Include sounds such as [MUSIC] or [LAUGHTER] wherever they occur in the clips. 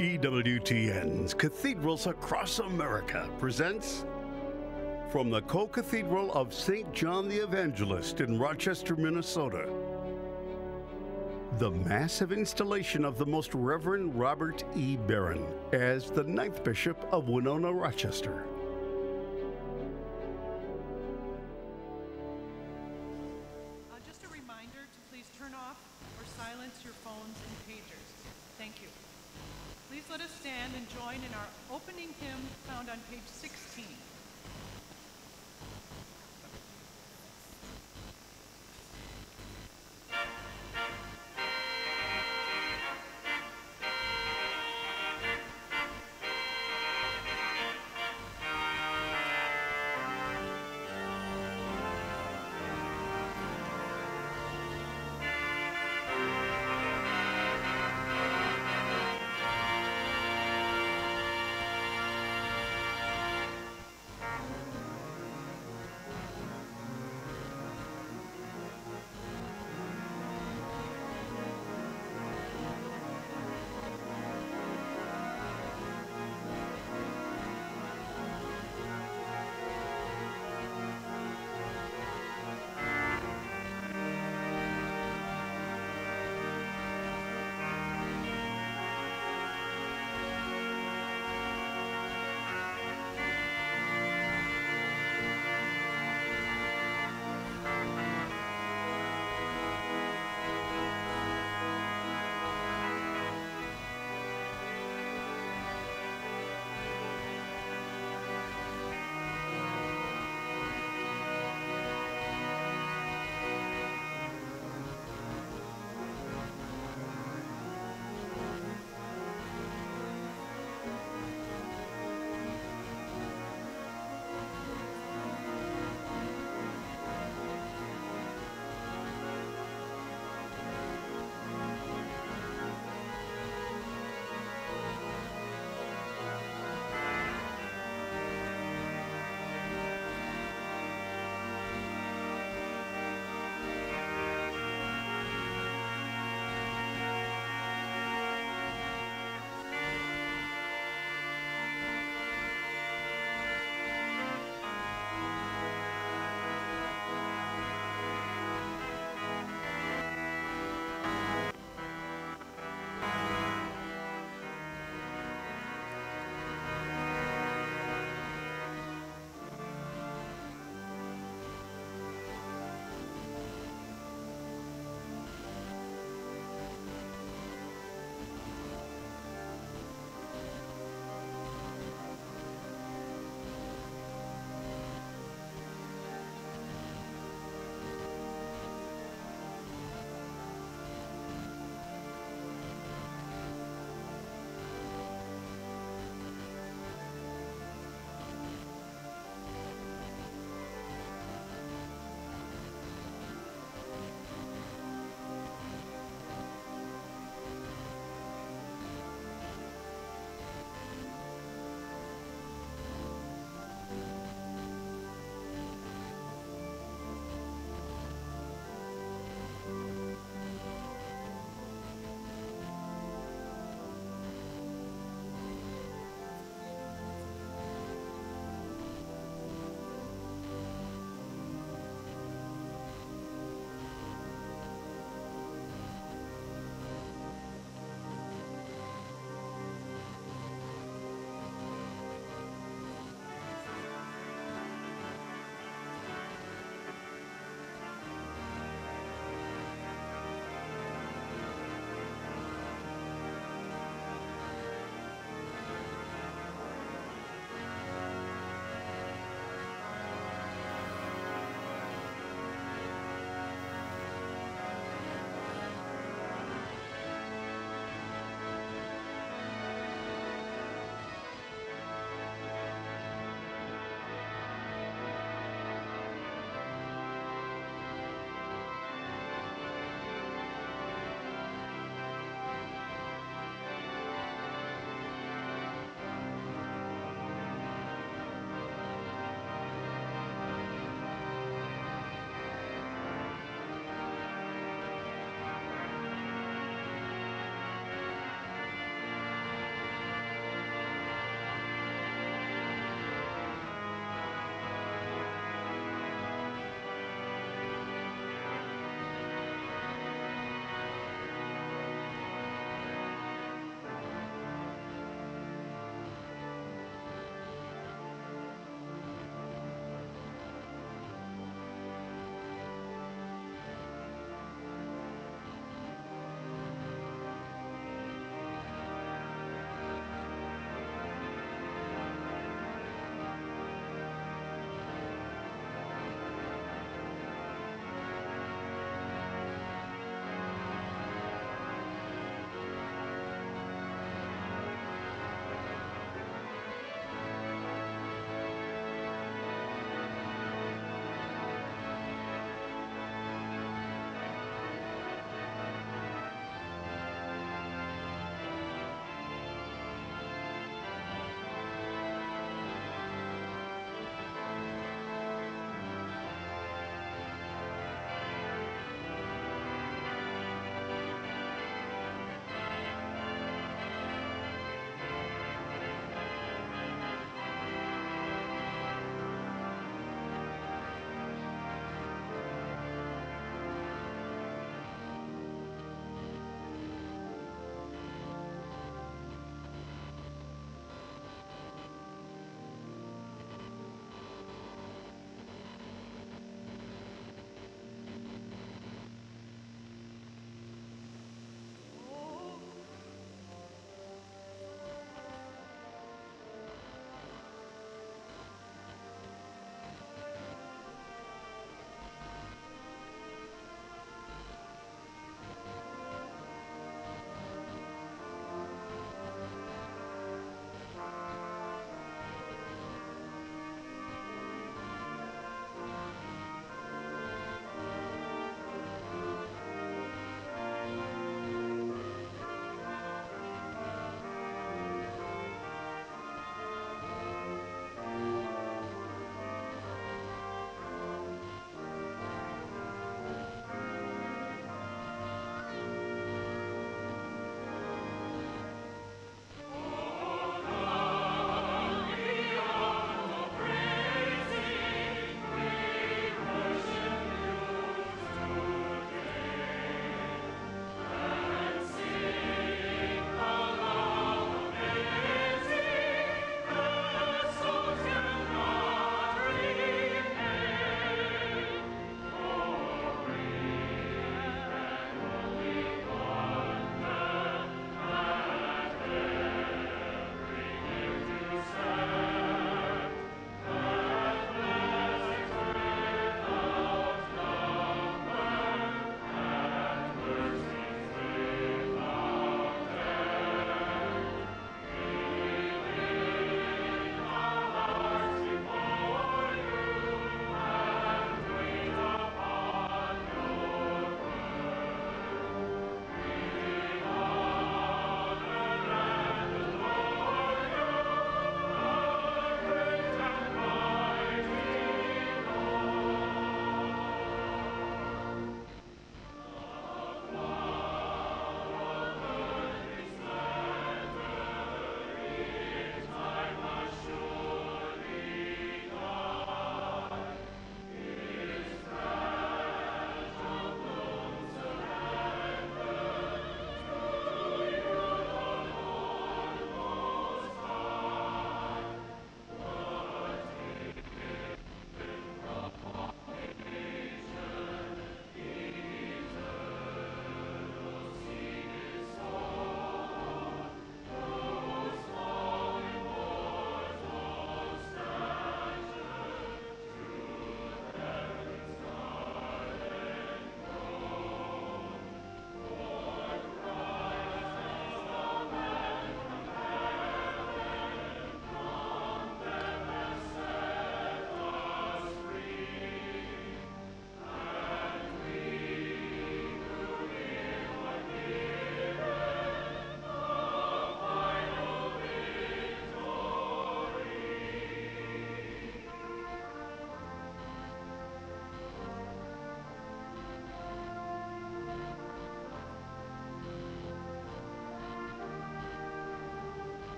EWTN's Cathedrals Across America presents from the Co Cathedral of St. John the Evangelist in Rochester, Minnesota. The massive installation of the Most Reverend Robert E. Barron as the ninth Bishop of Winona, Rochester.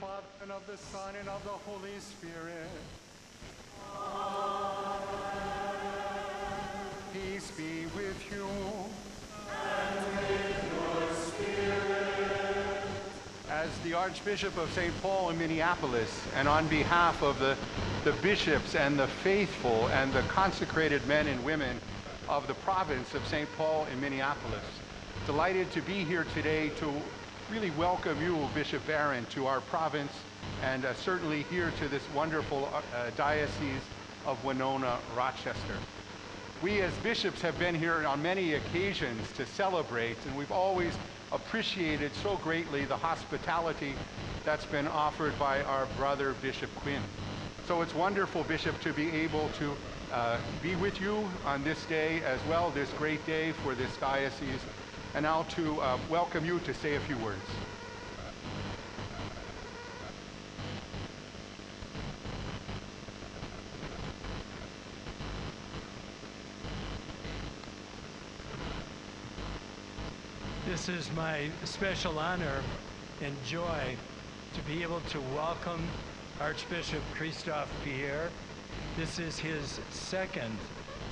Father, and of the Son, and of the Holy Spirit. Peace be with you. As the Archbishop of St. Paul in Minneapolis, and on behalf of the, the bishops and the faithful and the consecrated men and women of the province of St. Paul in Minneapolis, delighted to be here today to really welcome you, Bishop Barron, to our province and uh, certainly here to this wonderful uh, diocese of Winona, Rochester. We as bishops have been here on many occasions to celebrate, and we've always appreciated so greatly the hospitality that's been offered by our brother Bishop Quinn. So it's wonderful, Bishop, to be able to uh, be with you on this day as well, this great day for this diocese, and now to uh, welcome you to say a few words. This is my special honor and joy to be able to welcome Archbishop Christophe Pierre. This is his second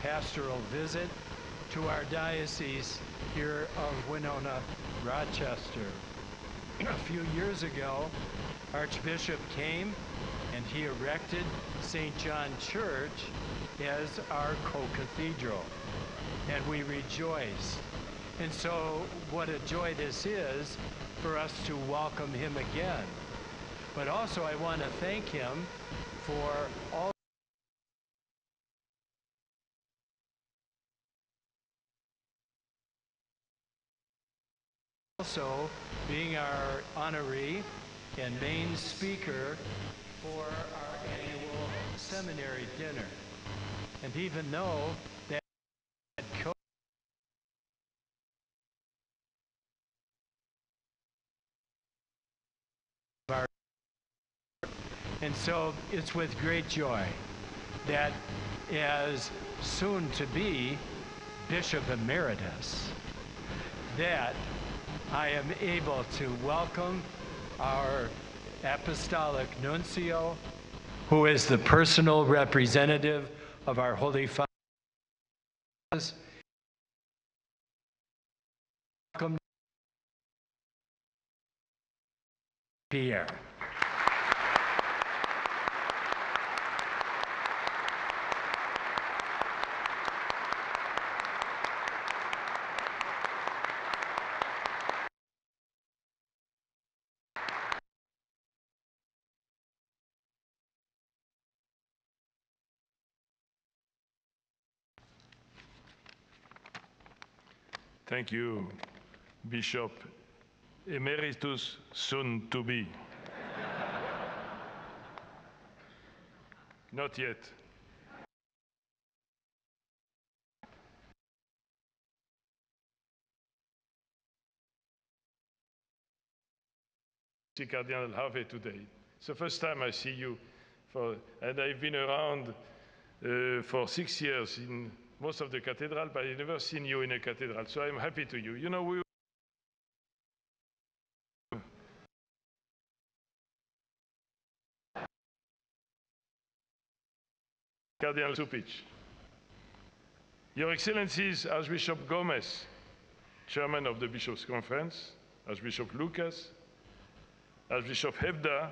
pastoral visit to our diocese here of Winona, Rochester. A few years ago, Archbishop came and he erected St. John Church as our co-cathedral. And we rejoice and so, what a joy this is for us to welcome him again. But also, I want to thank him for all. Also, being our honoree and main speaker for our annual seminary dinner. And even though that, And so it's with great joy that as soon to be Bishop Emeritus, that I am able to welcome our Apostolic Nuncio, who is the personal representative of our Holy Father. Welcome, Pierre. Thank you, Bishop Emeritus, soon to be. Not yet. See Cardinal Harvey today. It's the first time I see you, for, and I've been around uh, for six years in most of the cathedral, but I've never seen you in a cathedral, so I'm happy to you. You know, we Cardinal Cupich. Your Excellencies, Archbishop Gomez, Chairman of the Bishops' Conference, Archbishop Lucas, Archbishop Hebda,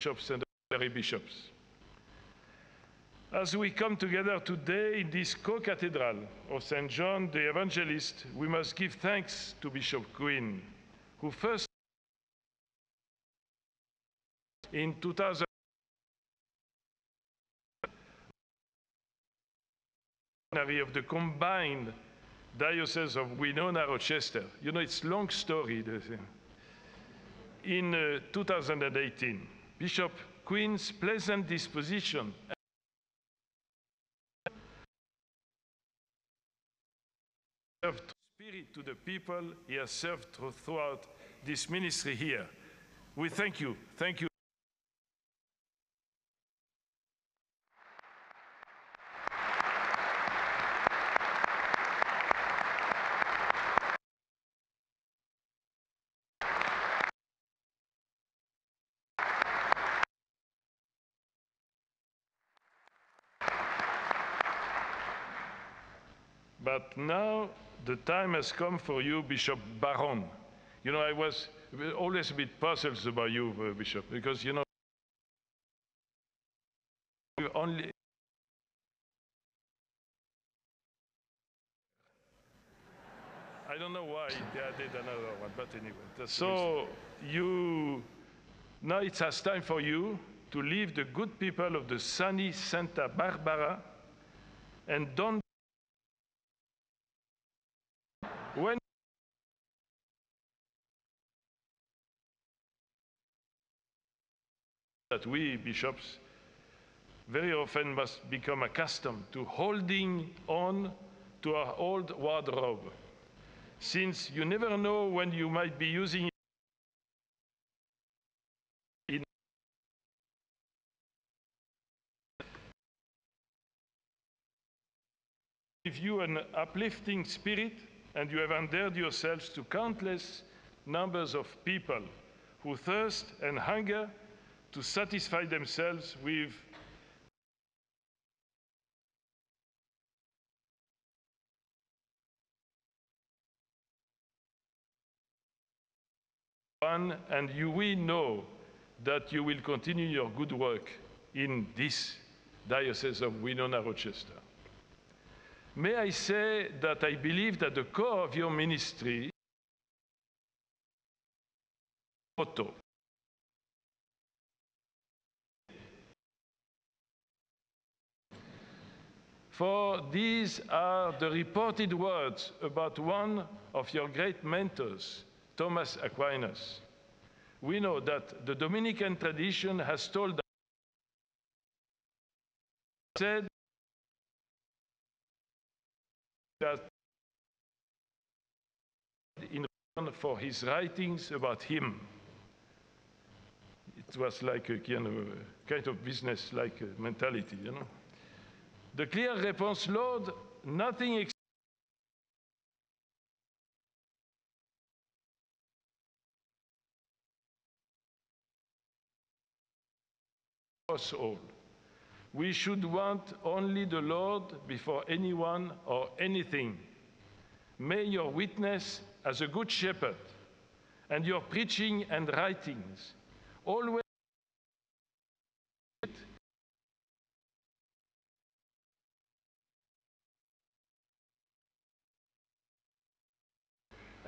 bishops and honorary bishops. As we come together today in this co-cathedral of St. John the Evangelist, we must give thanks to Bishop Quinn, who first in 2000 of the combined diocese of Winona Rochester. You know, it's long story. In uh, 2018, Bishop Quinn's pleasant disposition served spirit to the people he has served throughout this ministry here. We thank you. Thank you. But now the time has come for you, Bishop Barron. You know, I was always a bit puzzled about you, uh, Bishop, because, you know, you only. I don't know why they added another one, but anyway. So you, now it has time for you to leave the good people of the sunny Santa Barbara and don't when that we bishops very often must become accustomed to holding on to our old wardrobe. Since you never know when you might be using it give you an uplifting spirit and you have endeared yourselves to countless numbers of people who thirst and hunger to satisfy themselves with one, and you will know that you will continue your good work in this Diocese of Winona Rochester. May I say that I believe that the core of your ministry For these are the reported words about one of your great mentors, Thomas Aquinas. We know that the Dominican tradition has told us said that in return for his writings about him, it was like a kind of, kind of business-like mentality, you know. The clear response, Lord, nothing us all. We should want only the Lord before anyone or anything. May your witness as a good shepherd and your preaching and writings always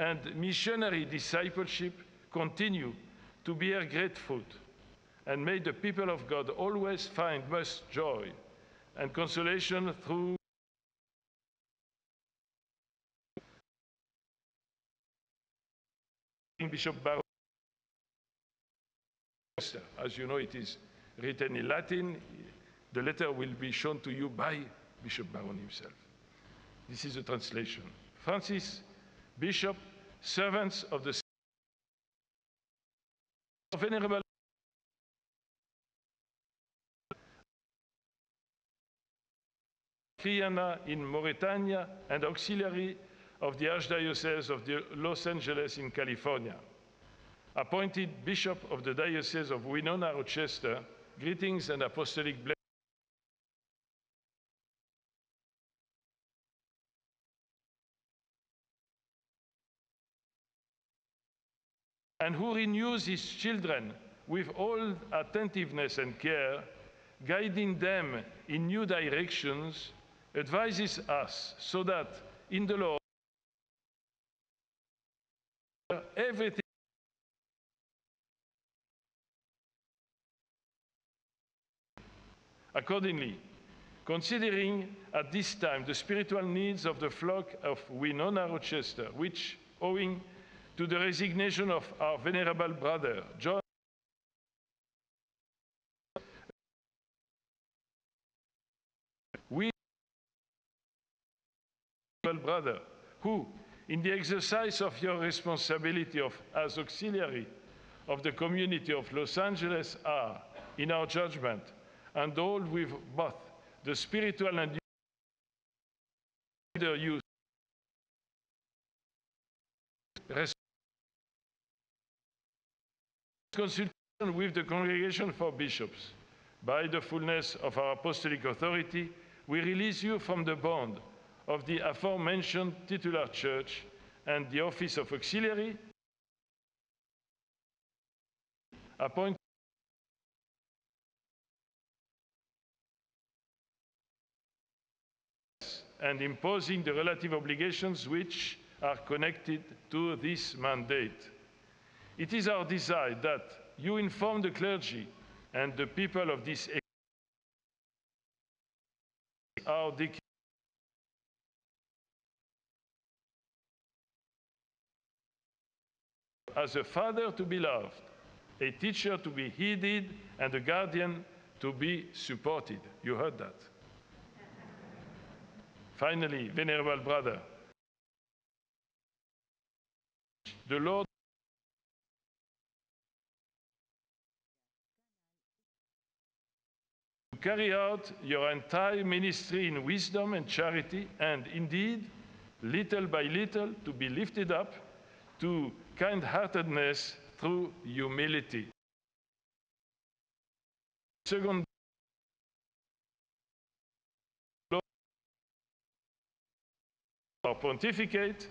and missionary discipleship continue to bear great fruit. And may the people of God always find much joy and consolation through Bishop Barron. As you know, it is written in Latin. The letter will be shown to you by Bishop Barron himself. This is a translation. Francis, Bishop, servants of the Venerable Triana in Mauritania and auxiliary of the Archdiocese of the Los Angeles in California. Appointed Bishop of the Diocese of Winona Rochester, greetings and apostolic blessings. And who renews his children with all attentiveness and care, guiding them in new directions, advises us so that in the Lord everything Accordingly, considering at this time the spiritual needs of the flock of Winona Rochester, which, owing to the resignation of our venerable brother, John. We, brother, who, in the exercise of your responsibility of, as auxiliary of the community of Los Angeles, are, in our judgment, endowed with both the spiritual and their use consultation with the Congregation for Bishops. By the fullness of our apostolic authority, we release you from the bond of the aforementioned titular church and the office of auxiliary appointed and imposing the relative obligations which are connected to this mandate. It is our desire that you inform the clergy and the people of this decree as a father to be loved, a teacher to be heeded, and a guardian to be supported. You heard that. Finally, venerable brother, the Lord carry out your entire ministry in wisdom and charity, and indeed, little by little, to be lifted up to kind heartedness through humility. Second, our pontificate,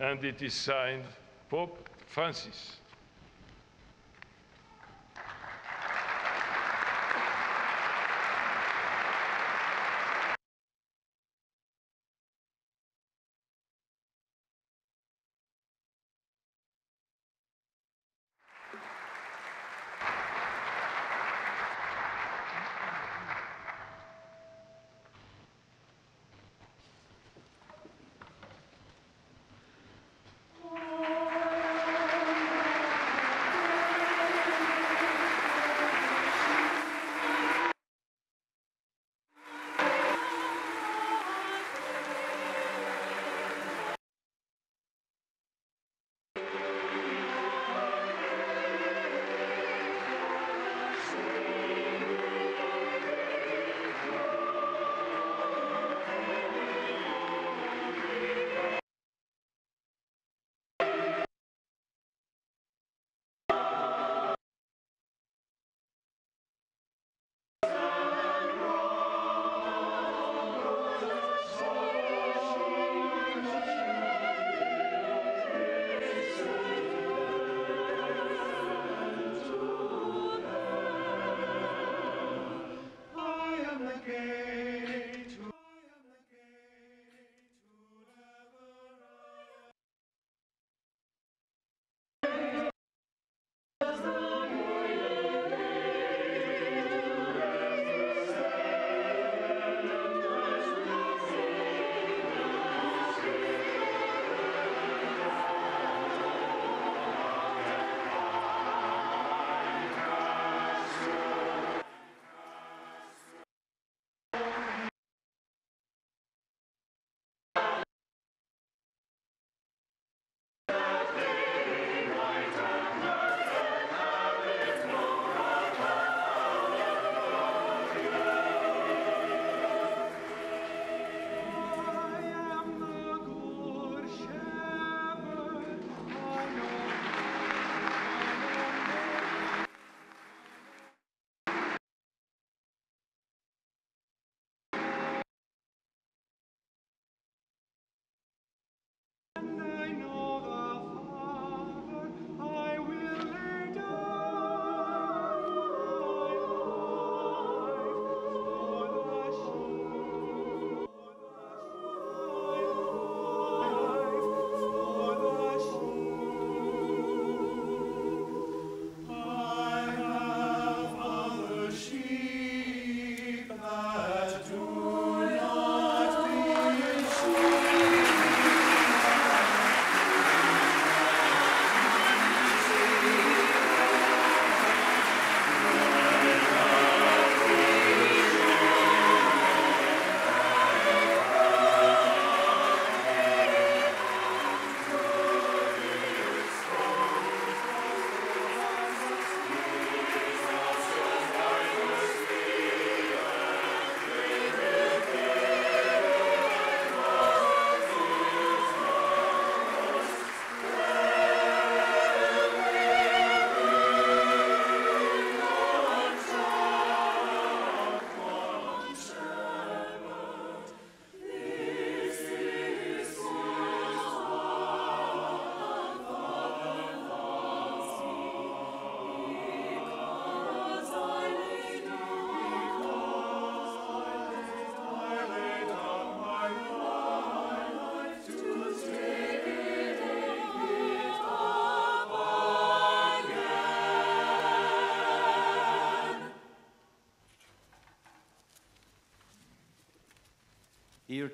and it is signed Pope Francis.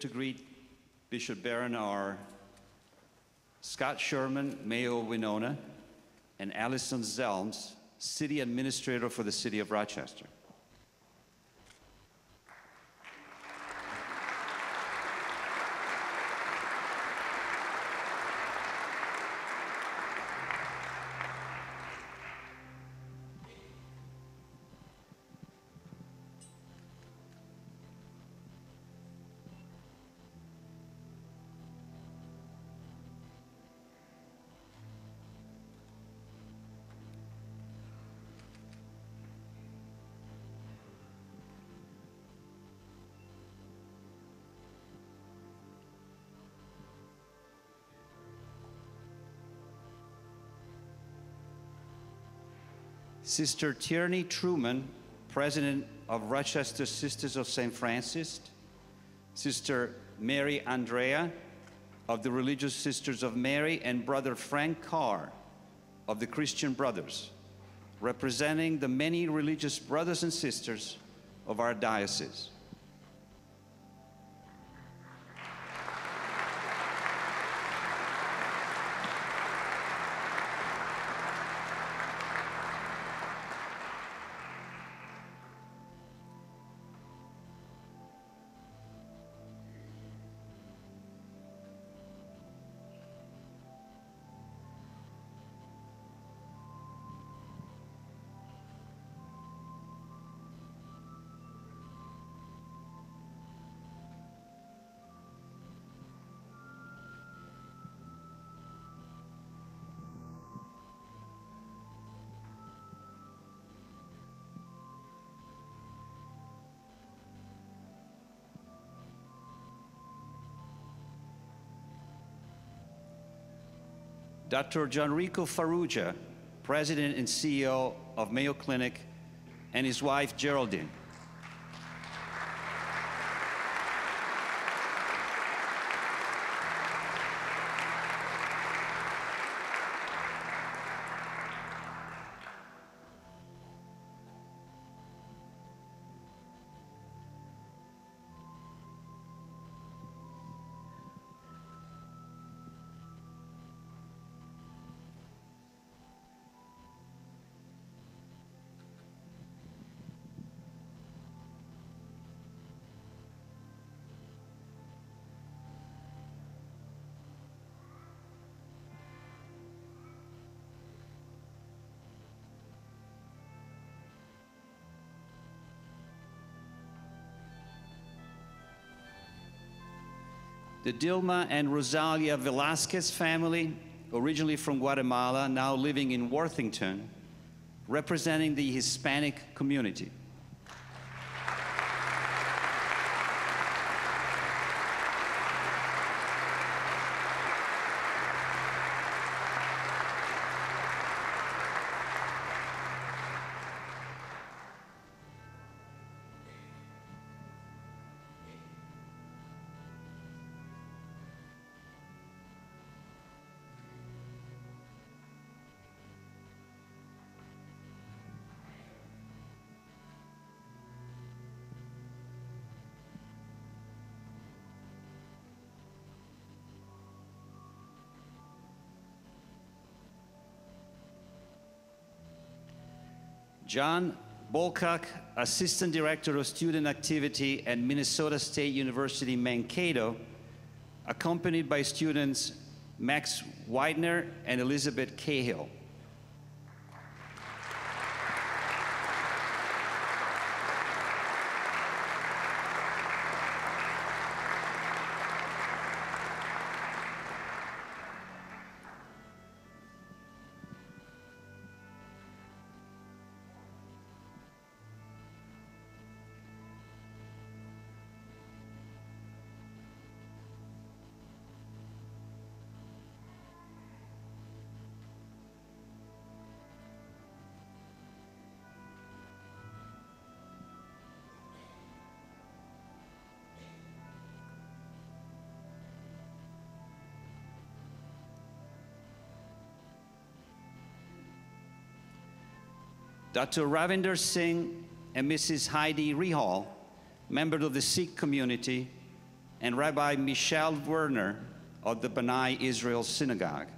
To greet Bishop Barron are Scott Sherman, Mayor of Winona, and Alison Zelms, City Administrator for the City of Rochester. Sister Tierney Truman, President of Rochester Sisters of St. Francis, Sister Mary Andrea of the Religious Sisters of Mary, and Brother Frank Carr of the Christian Brothers, representing the many religious brothers and sisters of our diocese. Dr. Gianrico Farrugia, President and CEO of Mayo Clinic, and his wife Geraldine. The Dilma and Rosalia Velasquez family, originally from Guatemala, now living in Worthington, representing the Hispanic community. John Bolcock, Assistant Director of Student Activity at Minnesota State University Mankato, accompanied by students Max Widener and Elizabeth Cahill. Dr. Ravinder Singh and Mrs. Heidi Rihal, members of the Sikh community, and Rabbi Michelle Werner of the B'nai Israel Synagogue.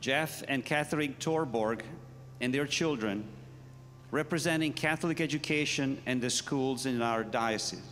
Jeff and Catherine Torborg and their children, representing Catholic education and the schools in our diocese.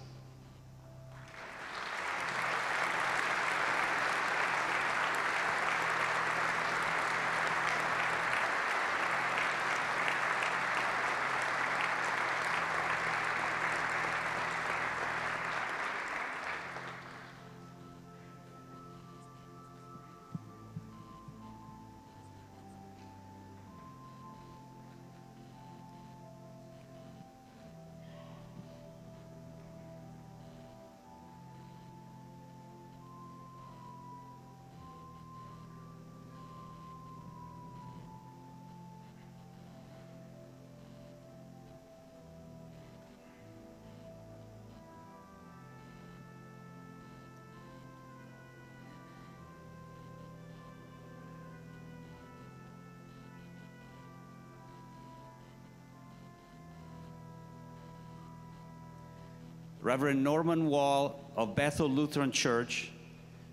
Reverend Norman Wall of Bethel Lutheran Church,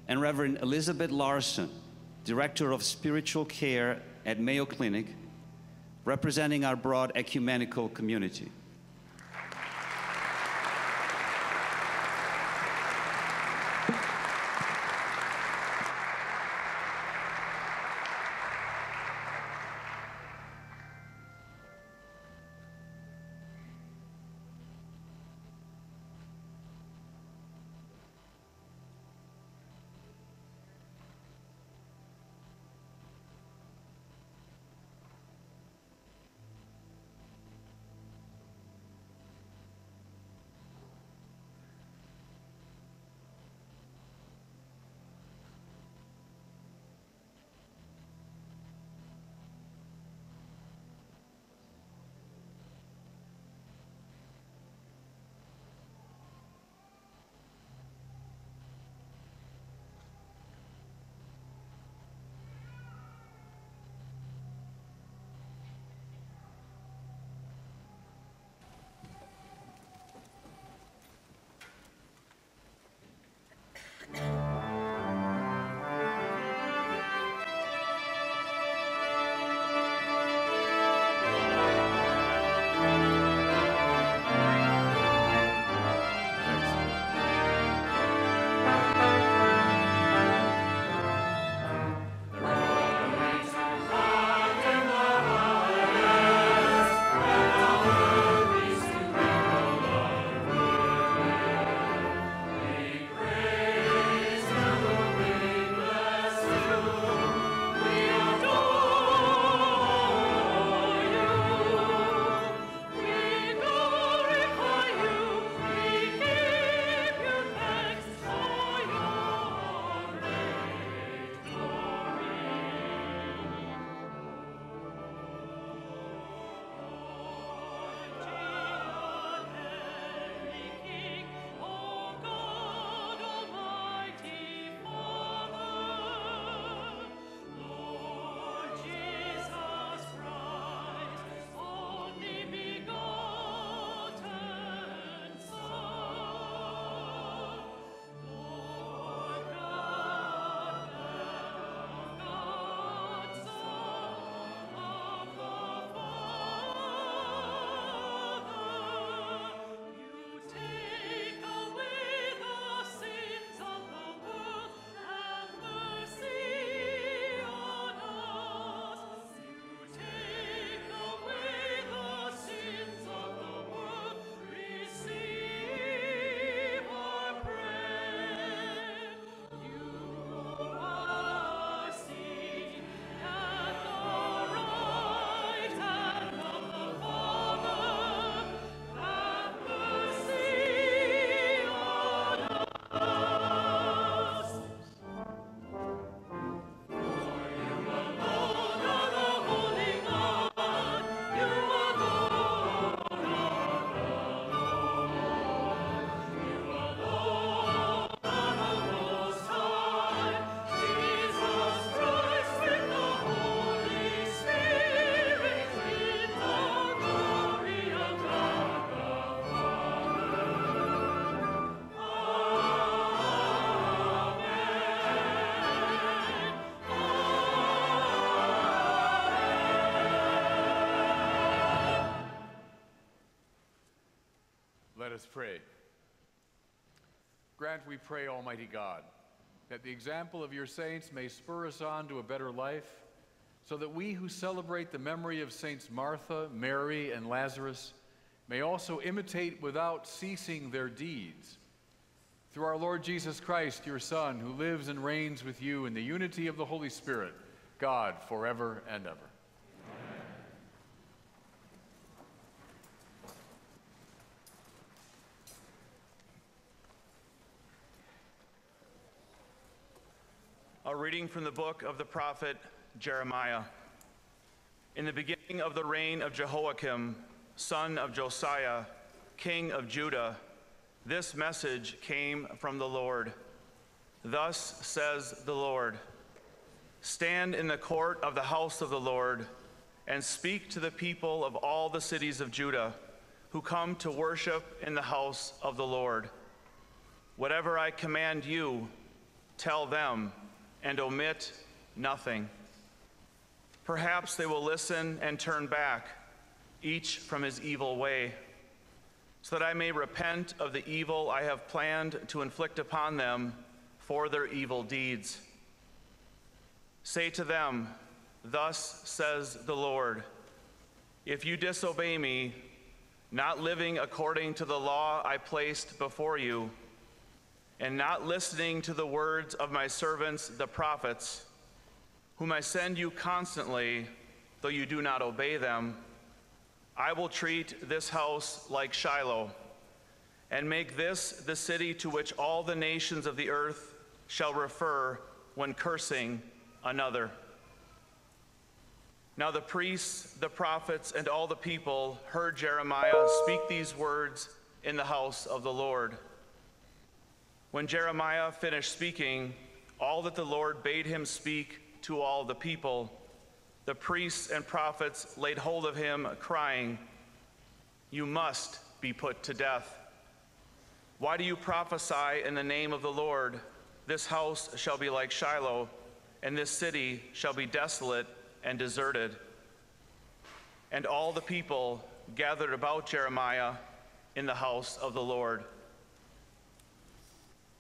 and Reverend Elizabeth Larson, Director of Spiritual Care at Mayo Clinic, representing our broad ecumenical community. Pray. Grant, we pray, Almighty God, that the example of your saints may spur us on to a better life, so that we who celebrate the memory of Saints Martha, Mary, and Lazarus may also imitate without ceasing their deeds. Through our Lord Jesus Christ, your Son, who lives and reigns with you in the unity of the Holy Spirit, God, forever and ever. Reading from the book of the prophet Jeremiah. In the beginning of the reign of Jehoiakim, son of Josiah, king of Judah, this message came from the Lord. Thus says the Lord Stand in the court of the house of the Lord and speak to the people of all the cities of Judah who come to worship in the house of the Lord. Whatever I command you, tell them and omit nothing. Perhaps they will listen and turn back, each from his evil way, so that I may repent of the evil I have planned to inflict upon them for their evil deeds. Say to them, Thus says the Lord, if you disobey me, not living according to the law I placed before you, and not listening to the words of my servants, the prophets, whom I send you constantly, though you do not obey them, I will treat this house like Shiloh, and make this the city to which all the nations of the earth shall refer when cursing another. Now the priests, the prophets, and all the people heard Jeremiah speak these words in the house of the Lord. When Jeremiah finished speaking, all that the Lord bade him speak to all the people, the priests and prophets laid hold of him, crying, You must be put to death. Why do you prophesy in the name of the Lord? This house shall be like Shiloh, and this city shall be desolate and deserted. And all the people gathered about Jeremiah in the house of the Lord.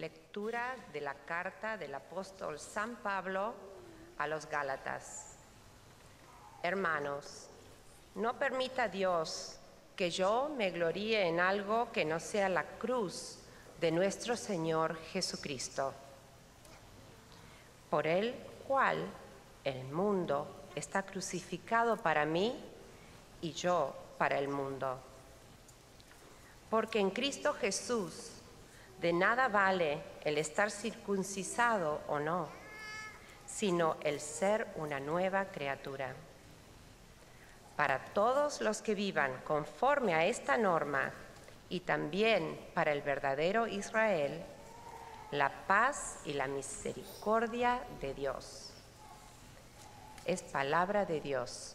Lectura de la carta del apóstol San Pablo a los Gálatas. Hermanos, no permita Dios que yo me gloríe en algo que no sea la cruz de nuestro Señor Jesucristo, por el cual el mundo está crucificado para mí y yo para el mundo. Porque en Cristo Jesús de nada vale el estar circuncisado o no, sino el ser una nueva criatura. Para todos los que vivan conforme a esta norma y también para el verdadero Israel, la paz y la misericordia de Dios. Es palabra de Dios.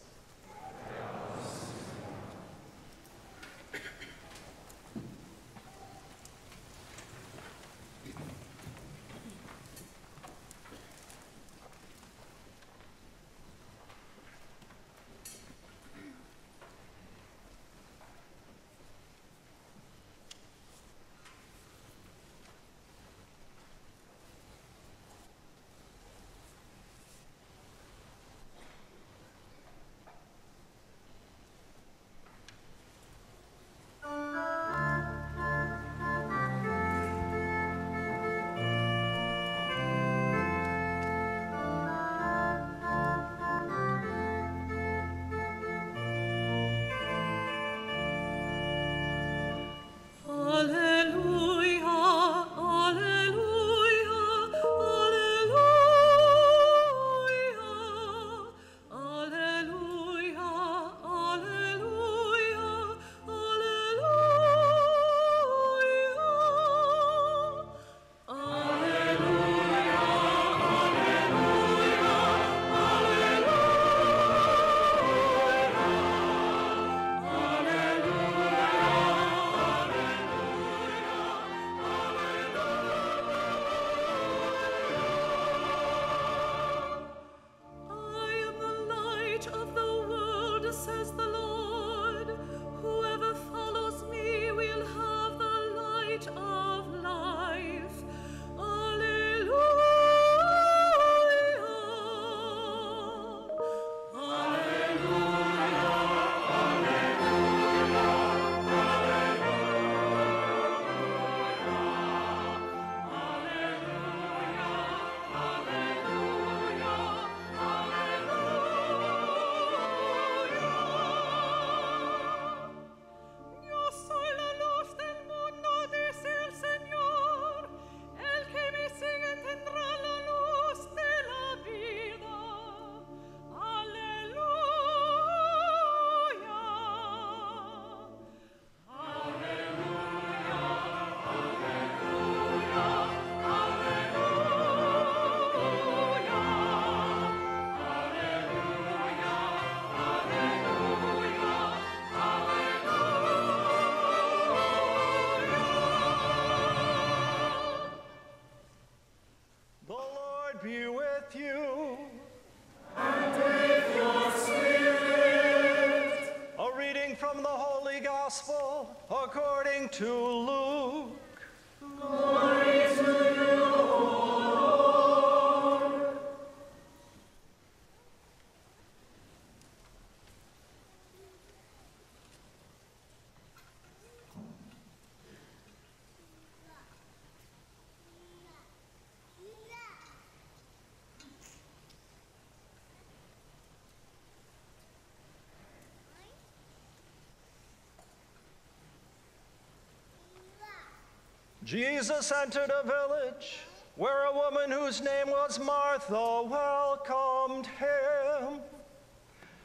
Jesus entered a village where a woman whose name was Martha welcomed him.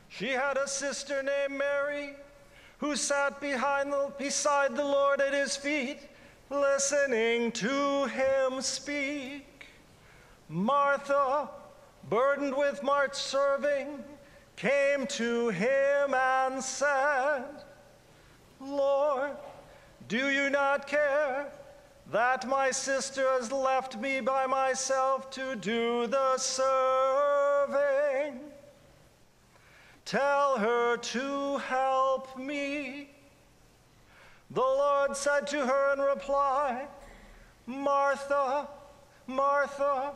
She had a sister named Mary who sat behind the, beside the Lord at his feet, listening to him speak. Martha, burdened with much serving, came to him and said, Lord, do you not care that my sister has left me by myself to do the serving? Tell her to help me. The Lord said to her in reply, Martha, Martha,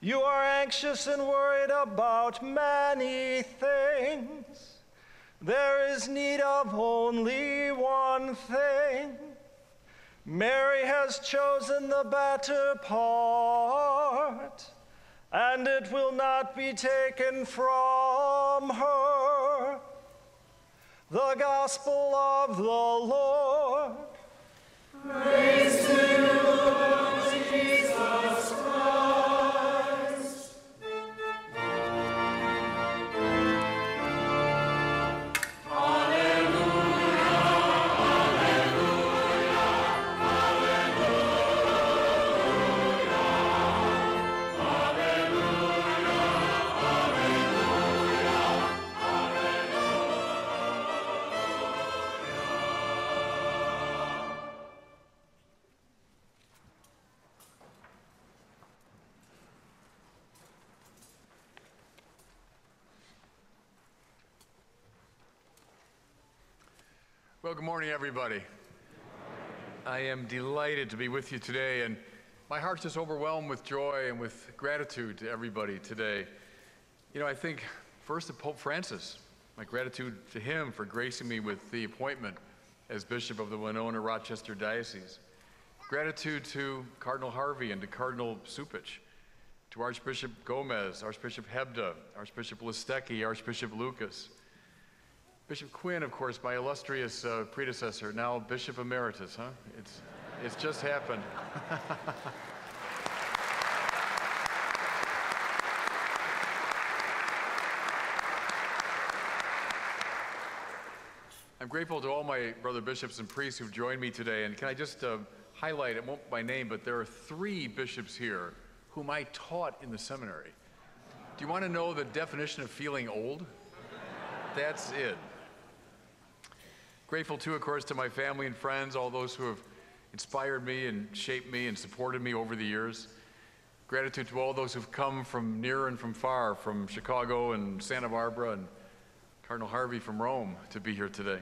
you are anxious and worried about many things. There is need of only one thing. Mary has chosen the better part, and it will not be taken from her. The Gospel of the Lord. Praise good morning, everybody. I am delighted to be with you today, and my heart's just overwhelmed with joy and with gratitude to everybody today. You know, I think first to Pope Francis, my gratitude to him for gracing me with the appointment as Bishop of the Winona Rochester Diocese. Gratitude to Cardinal Harvey and to Cardinal Cupich, to Archbishop Gomez, Archbishop Hebda, Archbishop Listecki, Archbishop Lucas. Bishop Quinn, of course, my illustrious uh, predecessor, now Bishop Emeritus, huh? It's, it's just happened. [LAUGHS] I'm grateful to all my brother bishops and priests who've joined me today. And can I just uh, highlight, it won't by name, but there are three bishops here whom I taught in the seminary. Do you want to know the definition of feeling old? That's it. Grateful too, of course, to my family and friends, all those who have inspired me and shaped me and supported me over the years. Gratitude to all those who've come from near and from far, from Chicago and Santa Barbara and Cardinal Harvey from Rome to be here today.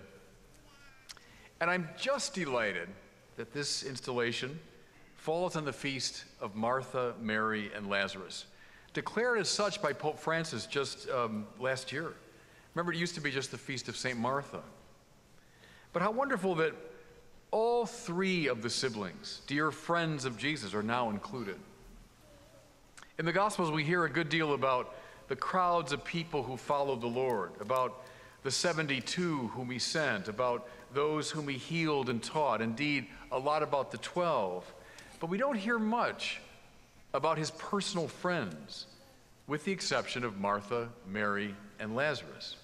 And I'm just delighted that this installation falls on the feast of Martha, Mary, and Lazarus, declared as such by Pope Francis just um, last year. Remember, it used to be just the feast of St. Martha. But how wonderful that all three of the siblings, dear friends of Jesus, are now included. In the Gospels, we hear a good deal about the crowds of people who followed the Lord, about the 72 whom he sent, about those whom he healed and taught, indeed, a lot about the 12. But we don't hear much about his personal friends, with the exception of Martha, Mary, and Lazarus.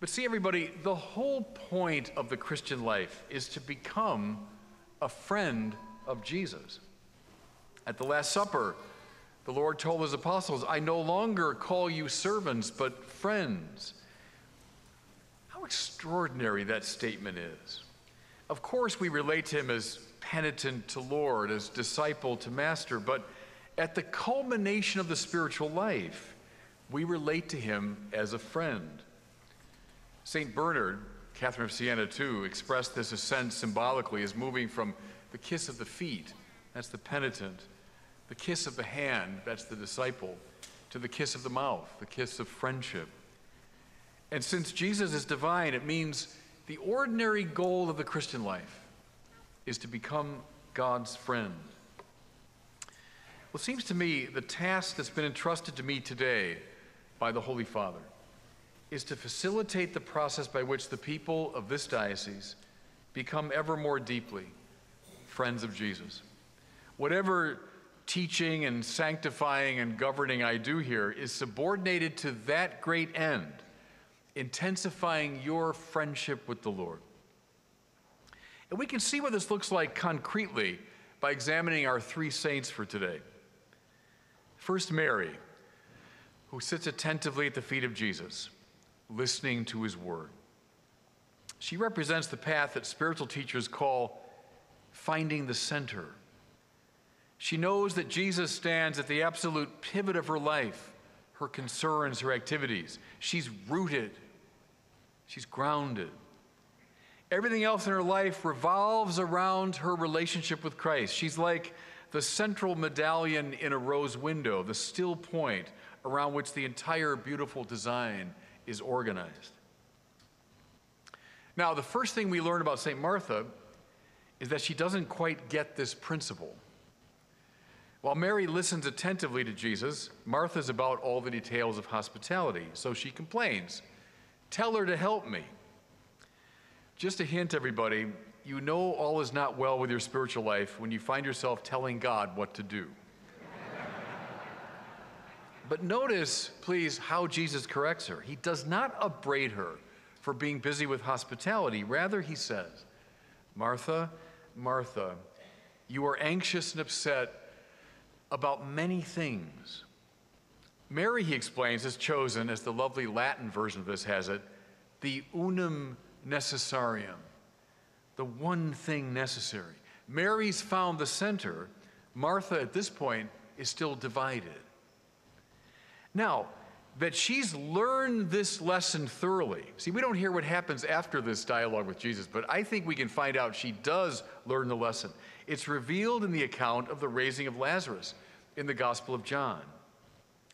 But see, everybody, the whole point of the Christian life is to become a friend of Jesus. At the Last Supper, the Lord told his apostles, I no longer call you servants, but friends. How extraordinary that statement is. Of course, we relate to him as penitent to Lord, as disciple to master, but at the culmination of the spiritual life, we relate to him as a friend. St. Bernard, Catherine of Siena too, expressed this ascent symbolically as moving from the kiss of the feet, that's the penitent, the kiss of the hand, that's the disciple, to the kiss of the mouth, the kiss of friendship. And since Jesus is divine, it means the ordinary goal of the Christian life is to become God's friend. Well, it seems to me the task that's been entrusted to me today by the Holy Father is to facilitate the process by which the people of this diocese become ever more deeply friends of Jesus. Whatever teaching and sanctifying and governing I do here is subordinated to that great end, intensifying your friendship with the Lord. And we can see what this looks like concretely by examining our three saints for today. First, Mary, who sits attentively at the feet of Jesus, listening to his word. She represents the path that spiritual teachers call finding the center. She knows that Jesus stands at the absolute pivot of her life, her concerns, her activities. She's rooted, she's grounded. Everything else in her life revolves around her relationship with Christ. She's like the central medallion in a rose window, the still point around which the entire beautiful design is organized. Now, the first thing we learn about St. Martha is that she doesn't quite get this principle. While Mary listens attentively to Jesus, Martha's about all the details of hospitality, so she complains Tell her to help me. Just a hint, everybody you know all is not well with your spiritual life when you find yourself telling God what to do. But notice, please, how Jesus corrects her. He does not upbraid her for being busy with hospitality. Rather, he says, Martha, Martha, you are anxious and upset about many things. Mary, he explains, is chosen, as the lovely Latin version of this has it, the unum necessarium, the one thing necessary. Mary's found the center. Martha, at this point, is still divided. Now, that she's learned this lesson thoroughly. See, we don't hear what happens after this dialogue with Jesus, but I think we can find out she does learn the lesson. It's revealed in the account of the raising of Lazarus in the Gospel of John.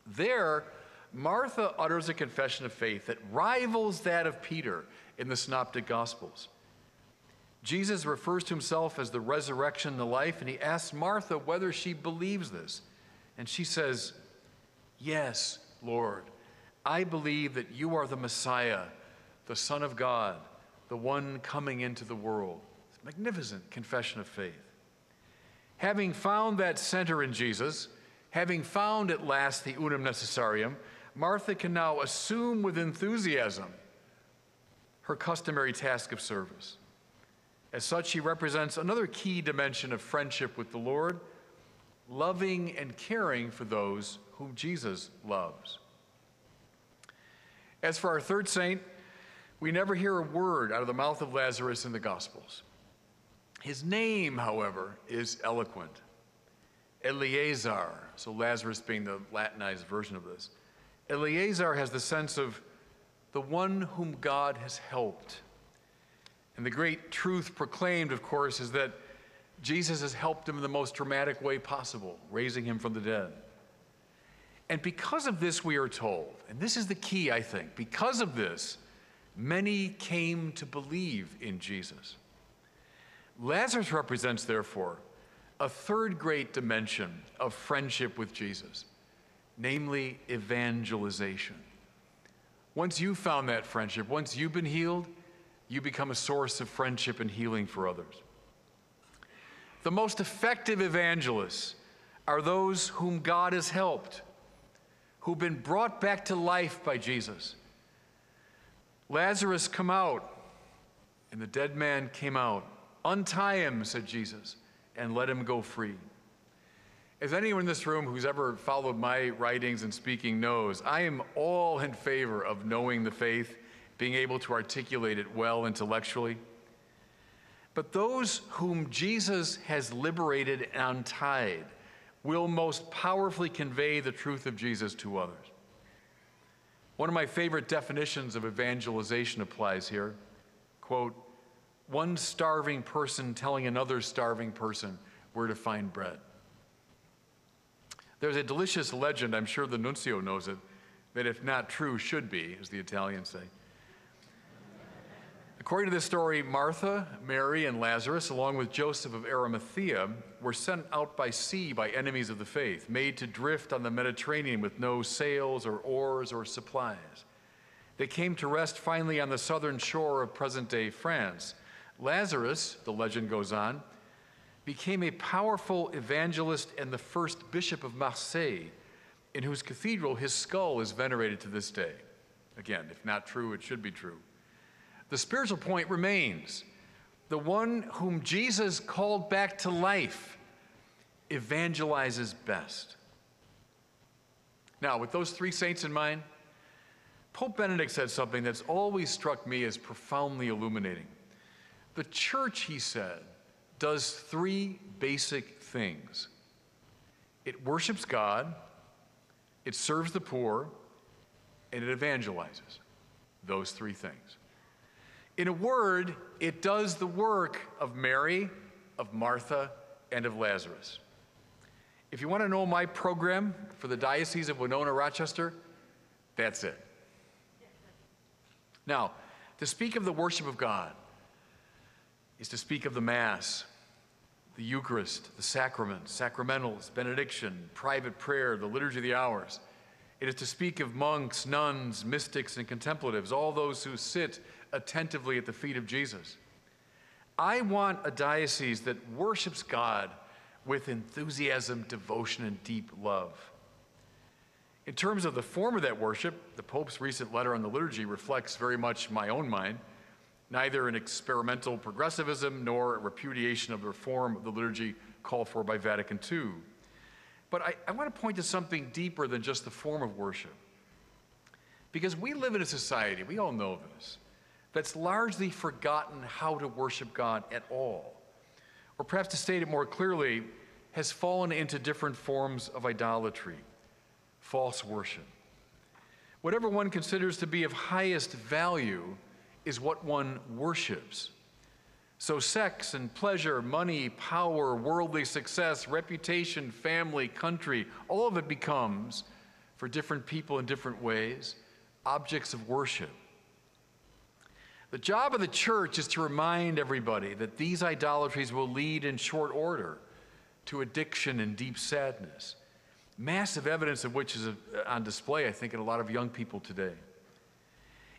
There, Martha utters a confession of faith that rivals that of Peter in the Synoptic Gospels. Jesus refers to himself as the resurrection and the life, and he asks Martha whether she believes this. And she says, Yes, Lord, I believe that you are the Messiah, the Son of God, the one coming into the world. Magnificent confession of faith. Having found that center in Jesus, having found at last the unum necessarium, Martha can now assume with enthusiasm her customary task of service. As such, she represents another key dimension of friendship with the Lord, loving and caring for those whom Jesus loves. As for our third saint, we never hear a word out of the mouth of Lazarus in the Gospels. His name, however, is eloquent. Eleazar, so Lazarus being the Latinized version of this. Eleazar has the sense of the one whom God has helped. And the great truth proclaimed, of course, is that Jesus has helped him in the most dramatic way possible, raising him from the dead. And because of this, we are told, and this is the key, I think, because of this, many came to believe in Jesus. Lazarus represents, therefore, a third great dimension of friendship with Jesus, namely evangelization. Once you've found that friendship, once you've been healed, you become a source of friendship and healing for others. The most effective evangelists are those whom God has helped who've been brought back to life by Jesus. Lazarus, come out. And the dead man came out. Untie him, said Jesus, and let him go free. As anyone in this room who's ever followed my writings and speaking knows, I am all in favor of knowing the faith, being able to articulate it well intellectually. But those whom Jesus has liberated and untied, will most powerfully convey the truth of Jesus to others. One of my favorite definitions of evangelization applies here. Quote, one starving person telling another starving person where to find bread. There's a delicious legend, I'm sure the nuncio knows it, that if not true, should be, as the Italians say. According to this story, Martha, Mary, and Lazarus, along with Joseph of Arimathea, were sent out by sea by enemies of the faith, made to drift on the Mediterranean with no sails or oars or supplies. They came to rest finally on the southern shore of present day France. Lazarus, the legend goes on, became a powerful evangelist and the first bishop of Marseille, in whose cathedral his skull is venerated to this day. Again, if not true, it should be true. The spiritual point remains the one whom Jesus called back to life evangelizes best. Now, with those three saints in mind, Pope Benedict said something that's always struck me as profoundly illuminating. The church, he said, does three basic things it worships God, it serves the poor, and it evangelizes. Those three things. In a word, it does the work of Mary, of Martha, and of Lazarus. If you want to know my program for the Diocese of Winona Rochester, that's it. Now, to speak of the worship of God is to speak of the Mass, the Eucharist, the sacraments, sacramentals, benediction, private prayer, the liturgy of the hours. It is to speak of monks, nuns, mystics, and contemplatives, all those who sit attentively at the feet of Jesus. I want a diocese that worships God with enthusiasm, devotion, and deep love. In terms of the form of that worship, the Pope's recent letter on the liturgy reflects very much my own mind, neither an experimental progressivism nor a repudiation of the reform of the liturgy called for by Vatican II. But I, I want to point to something deeper than just the form of worship. Because we live in a society, we all know this, that's largely forgotten how to worship God at all. Or perhaps to state it more clearly, has fallen into different forms of idolatry, false worship. Whatever one considers to be of highest value is what one worships. So, sex and pleasure, money, power, worldly success, reputation, family, country, all of it becomes, for different people in different ways, objects of worship. The job of the church is to remind everybody that these idolatries will lead in short order to addiction and deep sadness. Massive evidence of which is uh, on display, I think, in a lot of young people today.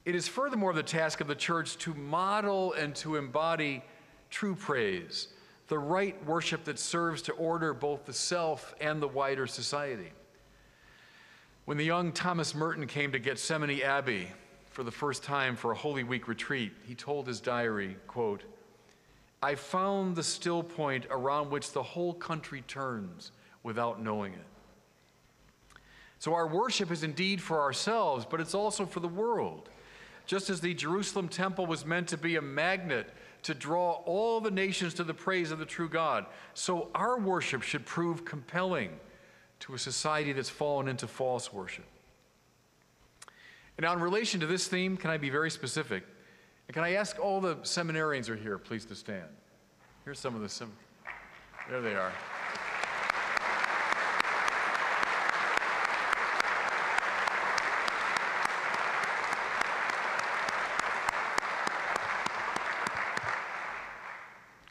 It is furthermore the task of the church to model and to embody true praise, the right worship that serves to order both the self and the wider society. When the young Thomas Merton came to Gethsemani Abbey for the first time for a Holy Week retreat, he told his diary, quote, I found the still point around which the whole country turns without knowing it. So our worship is indeed for ourselves, but it's also for the world. Just as the Jerusalem temple was meant to be a magnet to draw all the nations to the praise of the true God, so our worship should prove compelling to a society that's fallen into false worship. And now, in relation to this theme, can I be very specific? And can I ask all the seminarians are here, please, to stand? Here's some of the sem. There they are.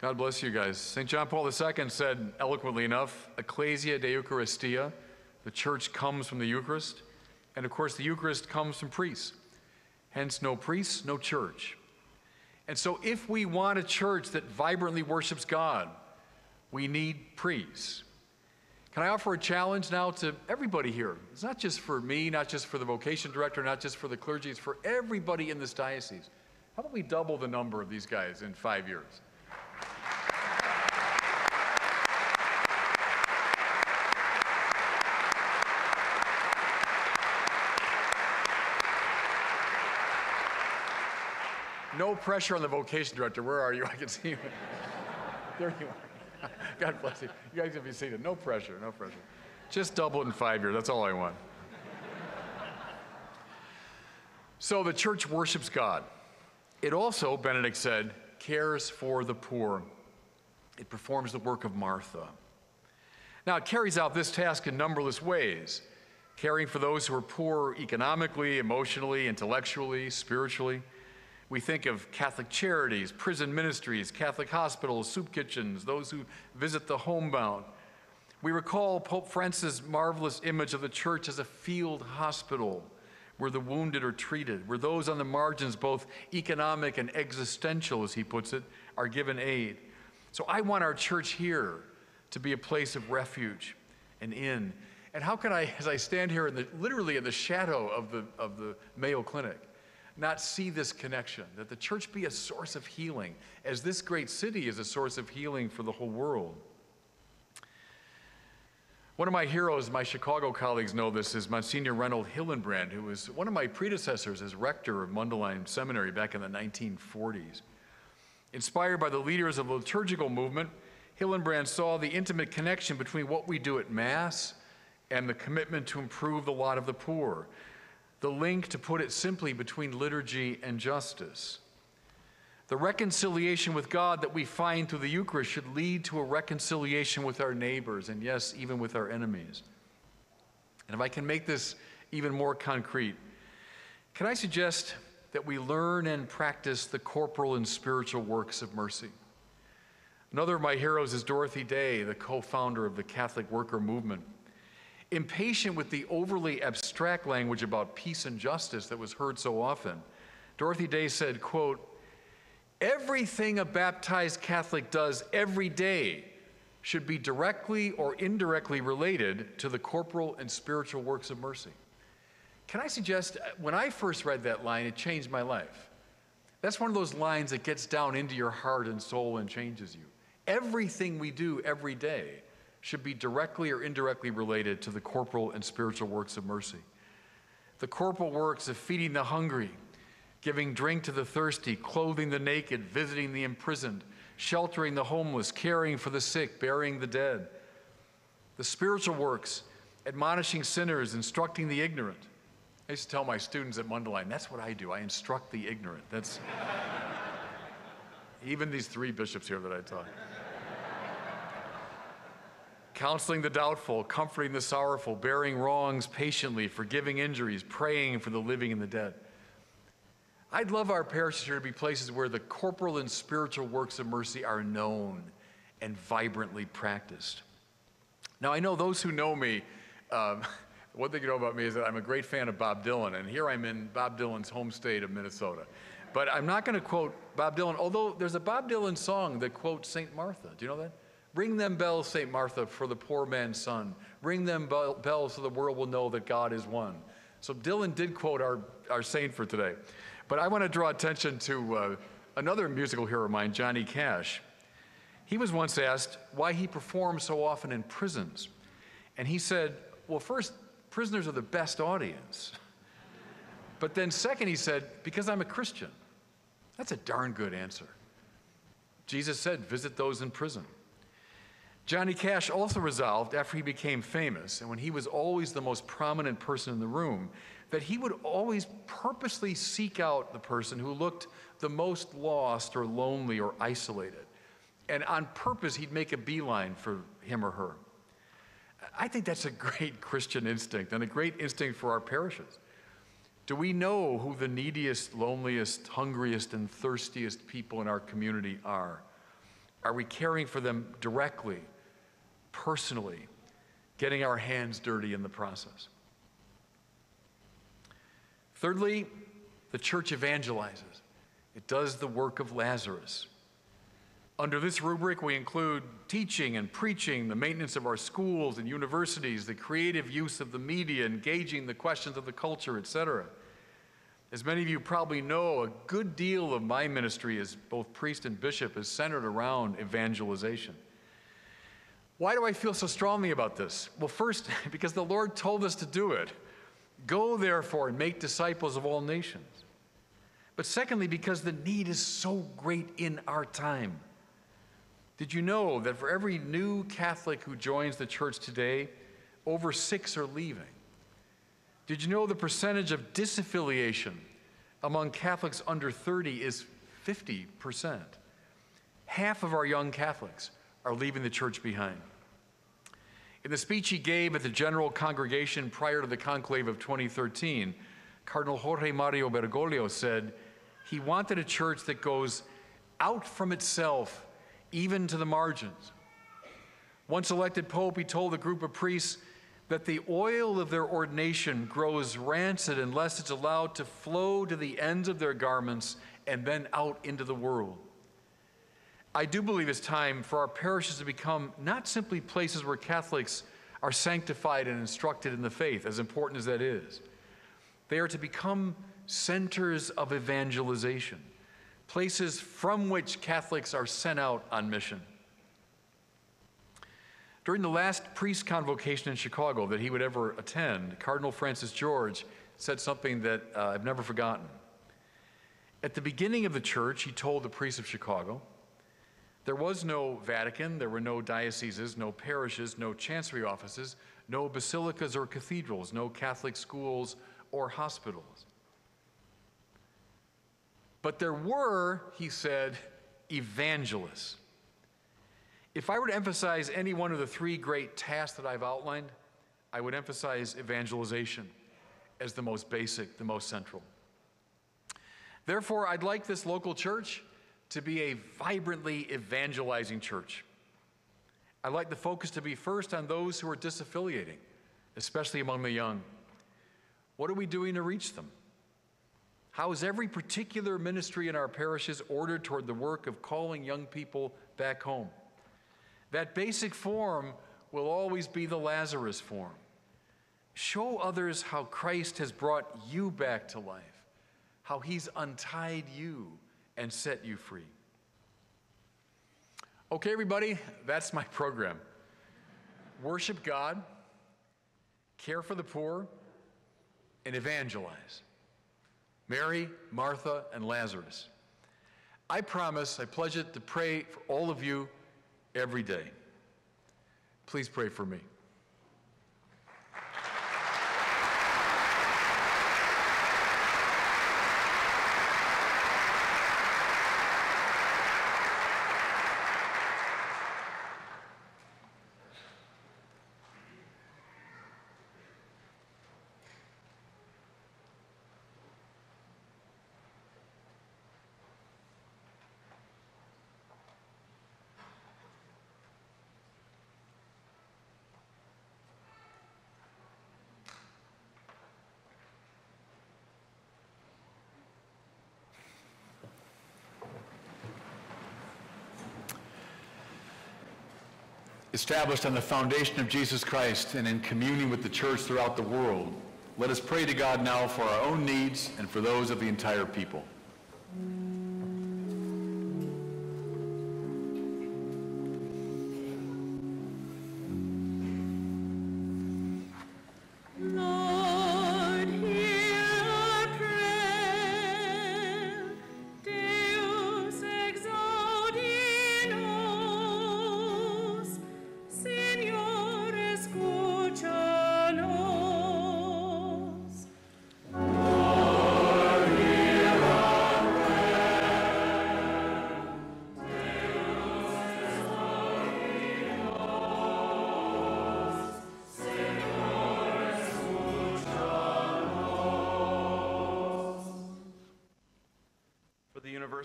God bless you guys. St. John Paul II said eloquently enough, Ecclesia de Eucharistia, the church comes from the Eucharist. And of course, the Eucharist comes from priests. Hence, no priests, no church. And so, if we want a church that vibrantly worships God, we need priests. Can I offer a challenge now to everybody here? It's not just for me, not just for the vocation director, not just for the clergy, it's for everybody in this diocese. How about we double the number of these guys in five years? No pressure on the vocation director. Where are you? [LAUGHS] I can see you. there you are. [LAUGHS] God bless you. You guys can be seated. No pressure, no pressure. Just double it in five years. That's all I want. so the church worships God. It also, Benedict said, cares for the poor. It performs the work of Martha. Now, it carries out this task in numberless ways caring for those who are poor economically, emotionally, intellectually, spiritually we think of Catholic charities, prison ministries, Catholic hospitals, soup kitchens, those who visit the homebound. We recall Pope Francis' marvelous image of the church as a field hospital where the wounded are treated, where those on the margins, both economic and existential, as he puts it, are given aid. So I want our church here to be a place of refuge and inn. And how can I, as I stand here in the, literally in the shadow of the, of the Mayo Clinic, not see this connection, that the church be a source of healing, as this great city is a source of healing for the whole world. One of my heroes, my Chicago colleagues know this, is Monsignor Reynold Hillenbrand, who was one of my predecessors as rector of Mundelein Seminary back in the 1940s. Inspired by the leaders of the liturgical movement, Hillenbrand saw the intimate connection between what we do at Mass and the commitment to improve the lot of the poor, the link, to put it simply, between liturgy and justice. The reconciliation with God that we find through the Eucharist should lead to a reconciliation with our neighbors and, yes, even with our enemies. And if I can make this even more concrete, can I suggest that we learn and practice the corporal and spiritual works of mercy? Another of my heroes is Dorothy Day, the co founder of the Catholic Worker Movement. Impatient with the overly abstract language about peace and justice that was heard so often, Dorothy Day said, quote, Everything a baptized Catholic does every day should be directly or indirectly related to the corporal and spiritual works of mercy. Can I suggest, uh, when I first read that line, it changed my life. That's one of those lines that gets down into your heart and soul and changes you. Everything we do every day should be directly or indirectly related to the corporal and spiritual works of mercy. The corporal works of feeding the hungry, giving drink to the thirsty, clothing the naked, visiting the imprisoned, sheltering the homeless, caring for the sick, burying the dead. The spiritual works, admonishing sinners, instructing the ignorant. I used to tell my students at Mundelein, that's what I do. I instruct the ignorant. That's [LAUGHS] even these three bishops here that I taught counseling the doubtful, comforting the sorrowful, bearing wrongs patiently, forgiving injuries, praying for the living and the dead. I'd love our parishes here to be places where the corporal and spiritual works of mercy are known and vibrantly practiced. Now, I know those who know me, um, [LAUGHS] you know about me is that I'm a great fan of Bob Dylan, and here I'm in Bob Dylan's home state of Minnesota. But I'm not going to quote Bob Dylan, although there's a Bob Dylan song that quotes St. Martha. Do you know that? Ring them bells, St. Martha, for the poor man's son. Ring them bells so the world will know that God is one. So Dylan did quote our, our saint for today. But I want to draw attention to uh, another musical hero of mine, Johnny Cash. He was once asked why he performed so often in prisons. And he said, well, first, prisoners are the best audience. [LAUGHS] But then, second, he said, because I'm a Christian. That's a darn good answer. Jesus said, visit those in prison. Johnny Cash also resolved, after he became famous, and when he was always the most prominent person in the room, that he would always purposely seek out the person who looked the most lost or lonely or isolated. And on purpose, he'd make a beeline for him or her. I think that's a great [LAUGHS] Christian instinct and a great instinct for our parishes. Do we know who the neediest, loneliest, hungriest, and thirstiest people in our community are? Are we caring for them directly? Personally, getting our hands dirty in the process. Thirdly, the church evangelizes. It does the work of Lazarus. Under this rubric, we include teaching and preaching, the maintenance of our schools and universities, the creative use of the media, engaging the questions of the culture, etc. As many of you probably know, a good deal of my ministry as both priest and bishop is centered around evangelization. Why do I feel so strongly about this? Well, first, [LAUGHS] because the Lord told us to do it. Go, therefore, and make disciples of all nations. But secondly, because the need is so great in our time. Did you know that for every new Catholic who joins the church today, over six are leaving? Did you know the percentage of disaffiliation among Catholics under 30 is 50%? Half of our young Catholics are leaving the church behind. In the speech he gave at the General Congregation prior to the conclave of 2013, Cardinal Jorge Mario Bergoglio said he wanted a church that goes out from itself, even to the margins. Once elected Pope, he told a group of priests that the oil of their ordination grows rancid unless it's allowed to flow to the ends of their garments and then out into the world. I do believe it's time for our parishes to become not simply places where Catholics are sanctified and instructed in the faith, as important as that is. They are to become centers of evangelization, places from which Catholics are sent out on mission. During the last priest convocation in Chicago that he would ever attend, Cardinal Francis George said something that uh, I've never forgotten. At the beginning of the church, he told the priests of Chicago, there was no Vatican, there were no dioceses, no parishes, no chancery offices, no basilicas or cathedrals, no Catholic schools or hospitals. But there were, he said, evangelists. If I were to emphasize any one of the three great tasks that I've outlined, I would emphasize evangelization as the most basic, the most central. Therefore, I'd like this local church to be a vibrantly evangelizing church. I'd like the focus to be first on those who are disaffiliating, especially among the young. What are we doing to reach them? How is every particular ministry in our parishes ordered toward the work of calling young people back home? That basic form will always be the Lazarus form. Show others how Christ has brought you back to life, how he's untied you and set you free. Okay, everybody, that's my program. Worship God, care for the poor, and evangelize. Mary, Martha, and Lazarus. I promise, I pledge it to pray for all of you every day. Please pray for me. Established on the foundation of Jesus Christ and in communion with the church throughout the world, let us pray to God now for our own needs and for those of the entire people.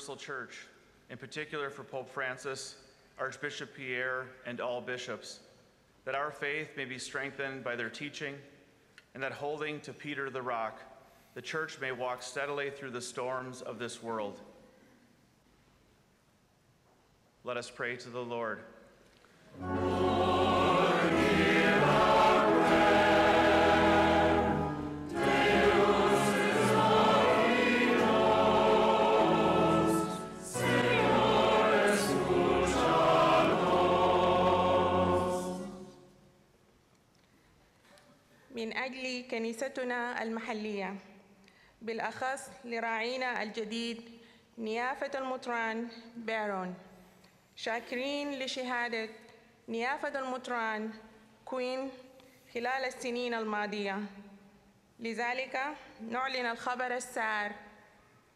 Universal Church, in particular for Pope Francis, Archbishop Pierre, and all bishops, that our faith may be strengthened by their teaching, and that holding to Peter the rock, the church may walk steadily through the storms of this world. Let us pray to the Lord. من أجل كنيستنا المحلية بالأخص لراعينا الجديد نيافة المطران بارون شاكرين لشهادة نيافة المطران كوين خلال السنين الماضية. لذلك نعلن الخبر السار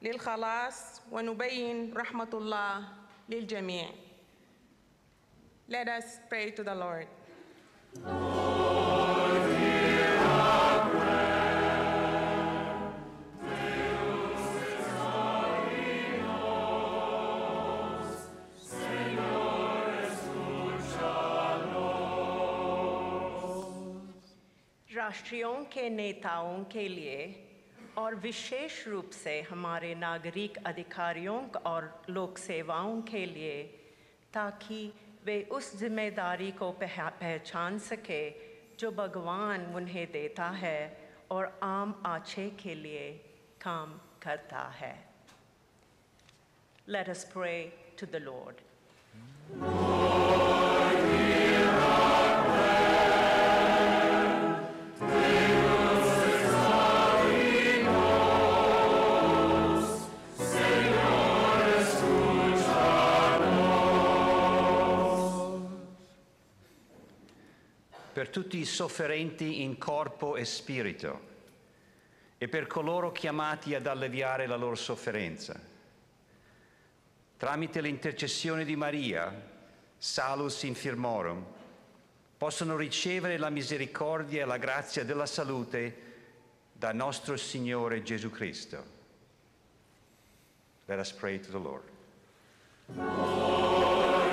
للخلاص ونبين رحمة الله للجميع. Let us pray to the Lord. राष्ट्रीयों के नेताओं के लिए और विशेष रूप से हमारे नागरिक अधिकारियों और लोक सेवाओं के लिए, ताकि वे उस ज़िम्मेदारी को पह- पहचान सके जो भगवान उन्हें देता है और आम आछे के लिए काम करता है Let us pray to the Lord. Per tutti i sofferenti in corpo e spirito e per coloro chiamati ad alleviare la loro sofferenza, tramite l'intercessione di Maria, salus infirmorum, possono ricevere la misericordia e la grazia della salute da nostro Signore Gesù Cristo. Let us pray to the Lord. por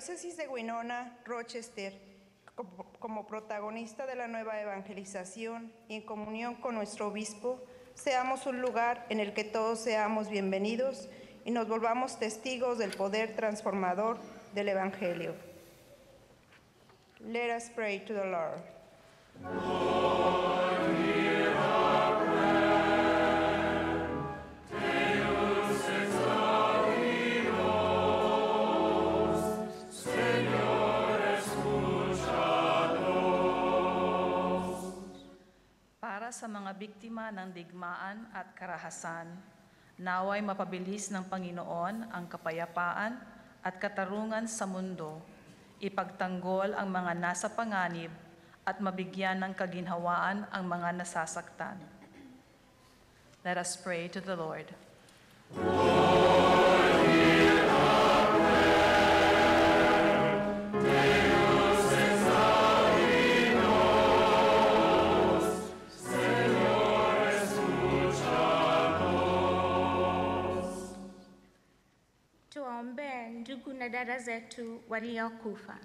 diócesis de Winona, Rochester, como, protagonista de la nueva evangelización y en comunión con nuestro obispo, seamos un lugar en el que todos seamos bienvenidos y nos volvamos testigos del poder transformador del Evangelio. Let us pray to the Lord. Sa mga biktima ng digmaan at karahasan, naway mapabilis ng Panginoon ang kapayapaan at katarungan sa mundo, ipagtanggol ang mga nasa panganib at mabigyan ng kaginhawaan ang mga nasasaktan. Let us pray to the Lord. Tuwaombee dada zetu waliokufa,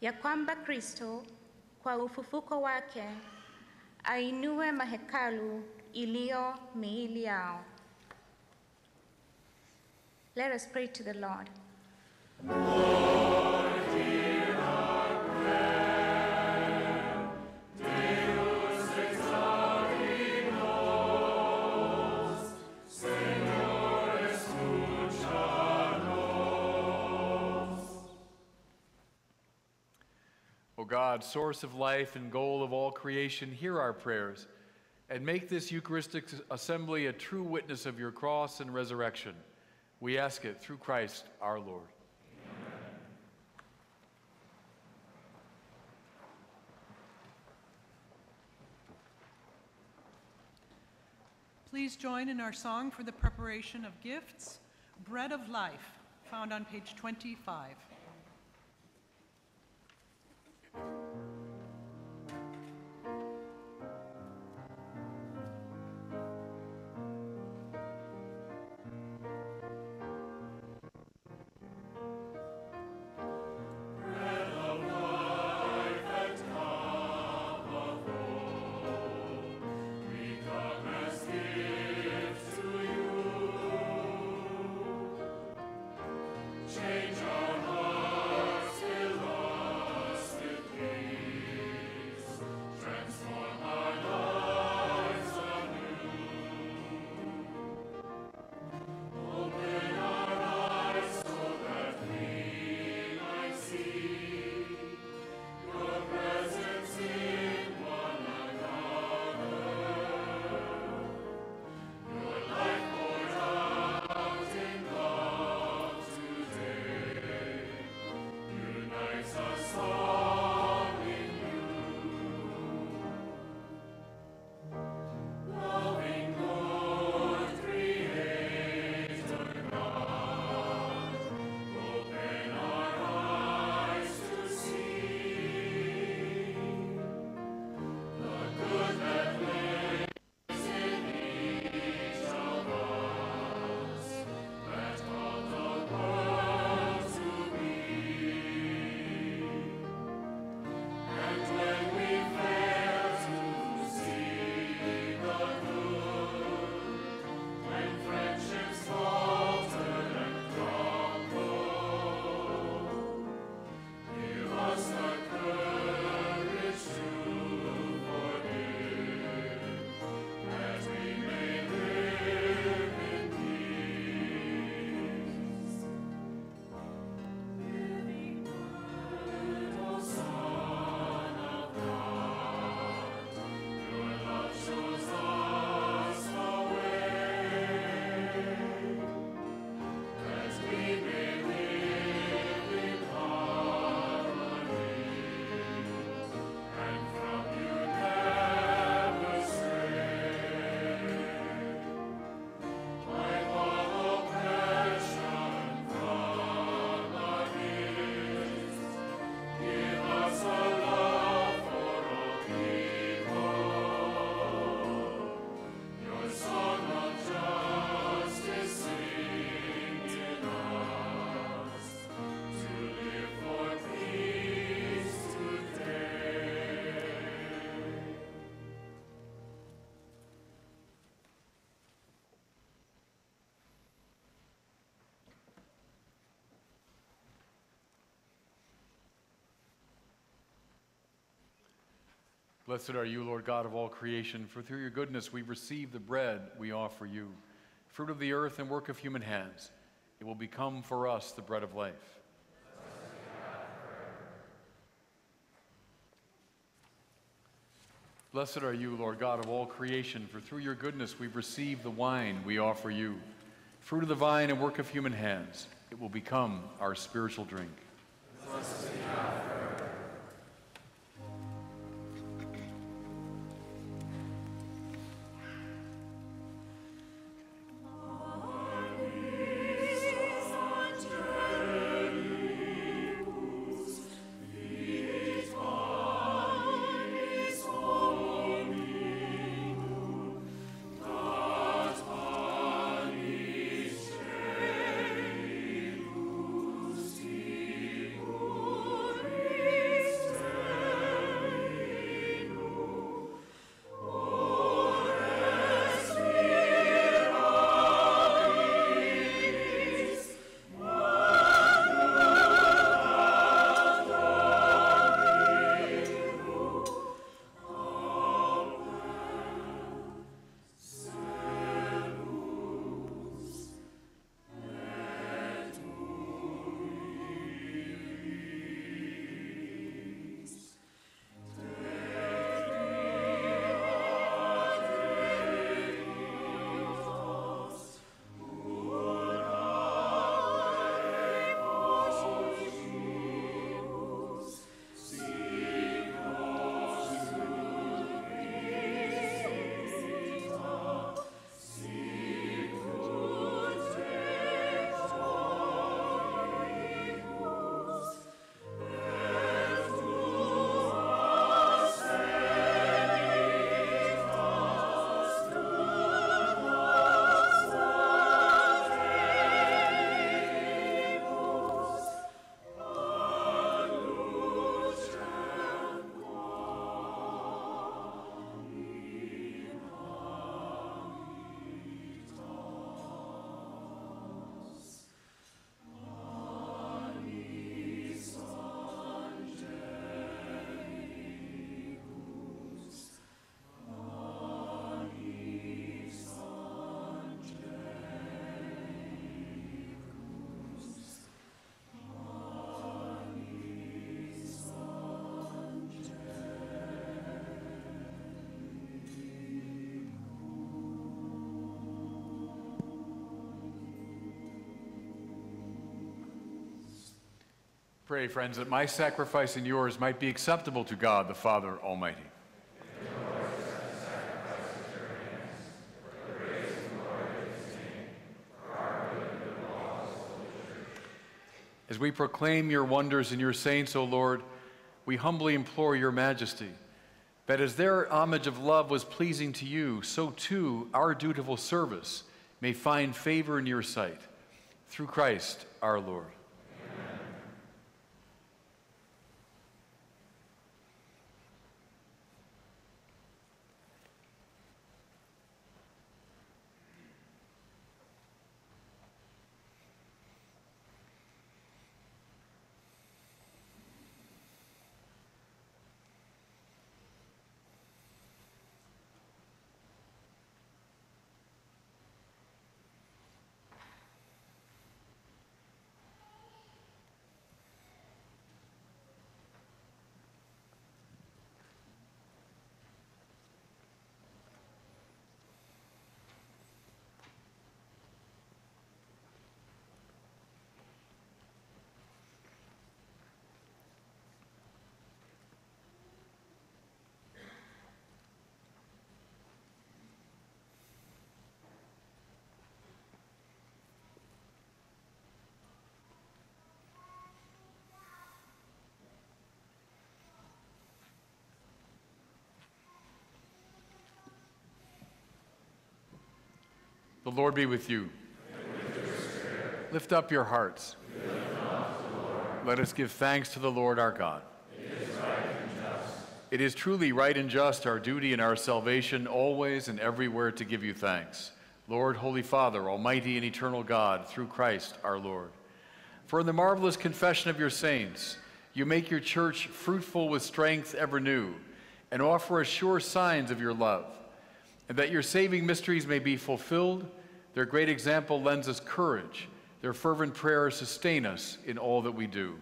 ya kwamba Kristo kwa ufufuko wake ainue mahekalu iliyo miili yao. Let us pray to the Lord. O God, source of life and goal of all creation, hear our prayers and make this Eucharistic assembly a true witness of your cross and resurrection. We ask it through Christ our Lord. Please join in our song for the preparation of gifts, Bread of Life, found on page 25. Hearts. Blessed are you, Lord God of all creation, for through your goodness we receive the bread we offer you, fruit of the earth and work of human hands. It will become for us the bread of life. Blessed are you, Lord God of all creation, for through your goodness we've received the wine we offer you, fruit of the vine and work of human hands. It will become our spiritual drink. Pray, friends, that my sacrifice and yours might be acceptable to God the Father Almighty. As we proclaim your wonders and your saints, O Lord, we humbly implore your majesty that as their homage of love was pleasing to you, so too our dutiful service may find favor in your sight. Through Christ our Lord. The Lord be with you. Lift up your hearts. Let us give thanks to the Lord our God. It is truly right and just, our duty and our salvation, always and everywhere to give you thanks. Lord, Holy Father, Almighty and eternal God, through Christ our Lord. For in the marvelous confession of your saints, you make your church fruitful with strength ever new, and offer us sure signs of your love. And that your saving mysteries may be fulfilled, their great example lends us courage. Their fervent prayers sustain us in all that we do.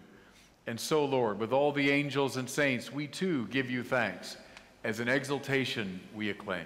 And so, Lord, with all the angels and saints, we too give you thanks. As an exultation we acclaim.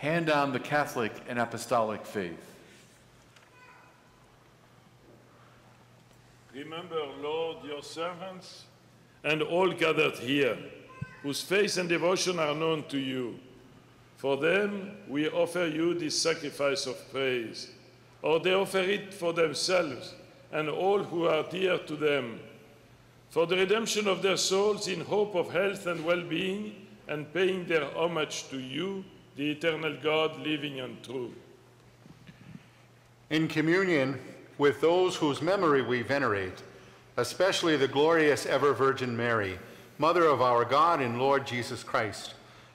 hand down the Catholic and Apostolic faith. Remember, Lord, your servants and all gathered here, whose faith and devotion are known to you. For them, we offer you this sacrifice of praise, or they offer it for themselves and all who are dear to them, for the redemption of their souls in hope of health and well being, and paying their homage to you, the eternal God, living and true. In communion with those whose memory we venerate, especially the glorious ever Virgin Mary, Mother of our God and Lord Jesus Christ,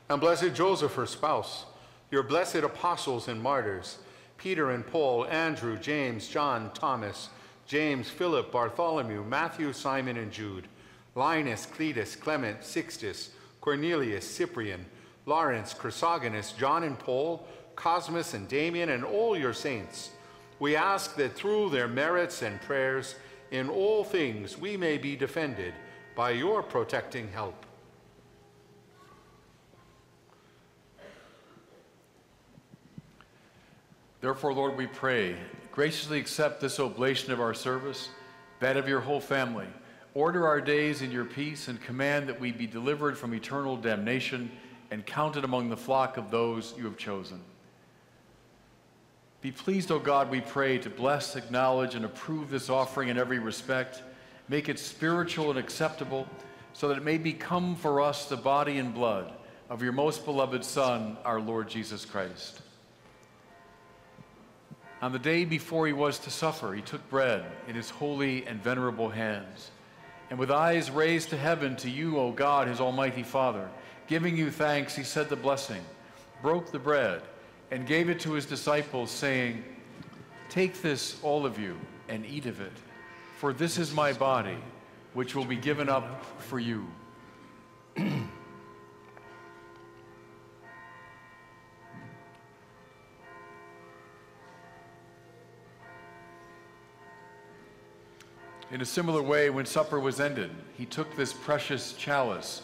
and blessed Joseph, her spouse, your blessed apostles and martyrs, Peter and Paul, Andrew, James, John, Thomas, James, Philip, Bartholomew, Matthew, Simon, and Jude, Linus, Cletus, Clement, Sixtus, Cornelius, Cyprian, Lawrence, Chrysogonus, John and Paul, Cosmas and Damian, and all your saints. We ask that through their merits and prayers, in all things we may be defended by your protecting help. Therefore, Lord, we pray, graciously accept this oblation of our service, that of your whole family. Order our days in your peace and command that we be delivered from eternal damnation and counted among the flock of those you have chosen. Be pleased, O God, we pray, to bless, acknowledge, and approve this offering in every respect. Make it spiritual and acceptable, so that it may become for us the body and blood of your most beloved Son, our Lord Jesus Christ. On the day before he was to suffer, he took bread in his holy and venerable hands. And with eyes raised to heaven to you, O God, his almighty Father, giving you thanks, he said the blessing, broke the bread, and gave it to his disciples, saying, Take this, all of you, and eat of it, for this is my body, which will be given up for you. In a similar way, when supper was ended, he took this precious chalice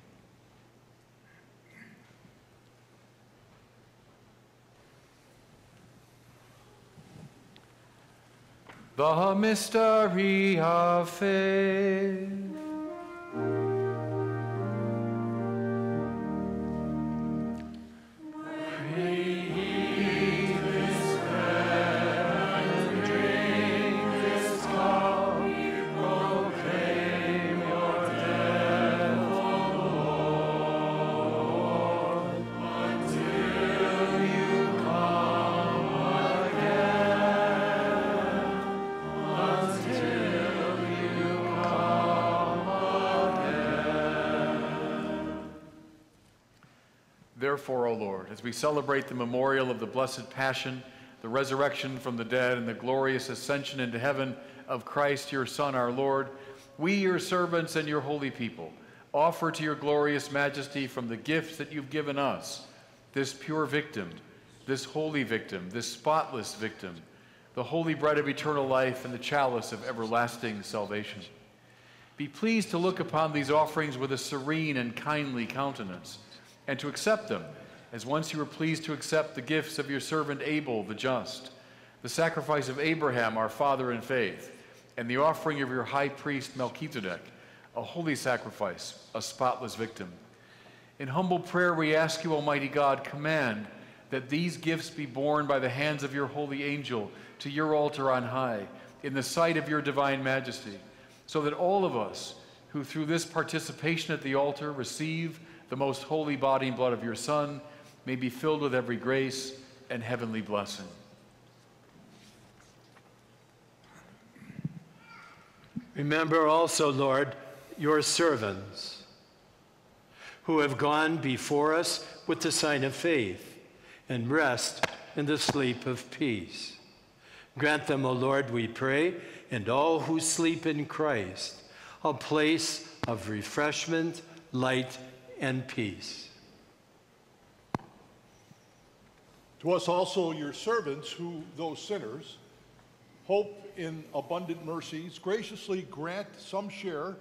The mystery of faith. Therefore, O Lord, as we celebrate the memorial of the blessed passion, the resurrection from the dead, and the glorious ascension into heaven of Christ, your Son, our Lord, we, your servants and your holy people, offer to your glorious majesty from the gifts that you've given us this pure victim, this holy victim, this spotless victim, the holy bread of eternal life and the chalice of everlasting salvation. Be pleased to look upon these offerings with a serene and kindly countenance and to accept them, as once you were pleased to accept the gifts of your servant Abel the just, the sacrifice of Abraham, our father in faith, and the offering of your high priest Melchizedek, a holy sacrifice, a spotless victim. In humble prayer, we ask you, Almighty God, command that these gifts be borne by the hands of your holy angel to your altar on high, in the sight of your divine majesty, so that all of us who through this participation at the altar receive the most holy body and blood of your Son may be filled with every grace and heavenly blessing. Remember also, Lord, your servants who have gone before us with the sign of faith and rest in the sleep of peace. Grant them, O Lord, we pray, and all who sleep in Christ, a place of refreshment, light, and peace. To us also, your servants, who, though sinners, hope in abundant mercies, graciously grant some share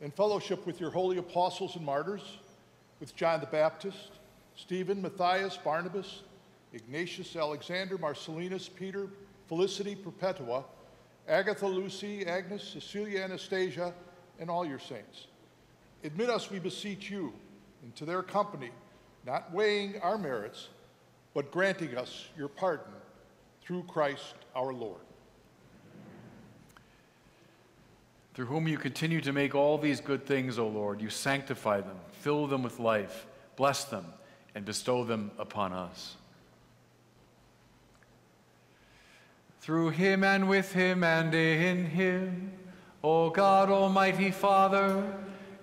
in fellowship with your holy apostles and martyrs, with John the Baptist, Stephen, Matthias, Barnabas, Ignatius, Alexander, Marcellinus, Peter, Felicity, Perpetua, Agatha, Lucy, Agnes, Cecilia, Anastasia, and all your saints. Admit us, we beseech you, into their company, not weighing our merits, but granting us your pardon through Christ our Lord. Through whom you continue to make all these good things, O Lord, you sanctify them, fill them with life, bless them, and bestow them upon us. Through him and with him and in him, O God, Almighty Father,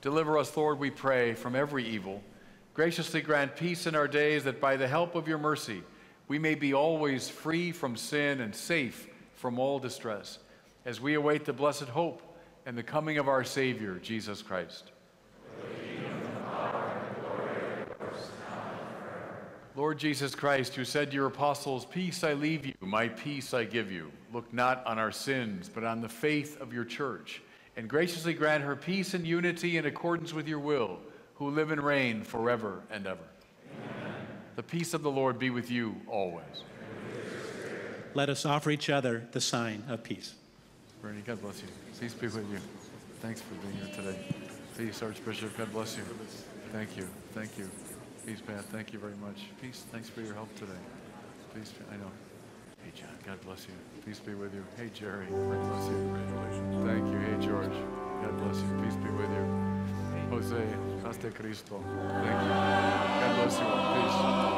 Deliver us, Lord, we pray, from every evil. Graciously grant peace in our days that by the help of your mercy we may be always free from sin and safe from all distress, as we await the blessed hope and the coming of our Savior, Jesus Christ. Lord Jesus Christ, who said to your apostles, Peace I leave you, my peace I give you, look not on our sins, but on the faith of your church and graciously grant her peace and unity in accordance with your will, who live and reign forever and ever. The peace of the Lord be with you always. Let us offer each other the sign of peace. Bernie, God bless you. Peace be with you. Thanks for being here today. Peace, Archbishop. God bless you. Thank you. Thank you. Peace, Pat. Thank you very much. Peace. Thanks for your help today. Peace. I know. Hey, John. God bless you. Peace be with you. Hey, Jerry. God bless you. Congratulations. Thank you. Hey, George. God bless you. Peace be with you. Jose, hasta Cristo. Thank you. God bless you all. Peace.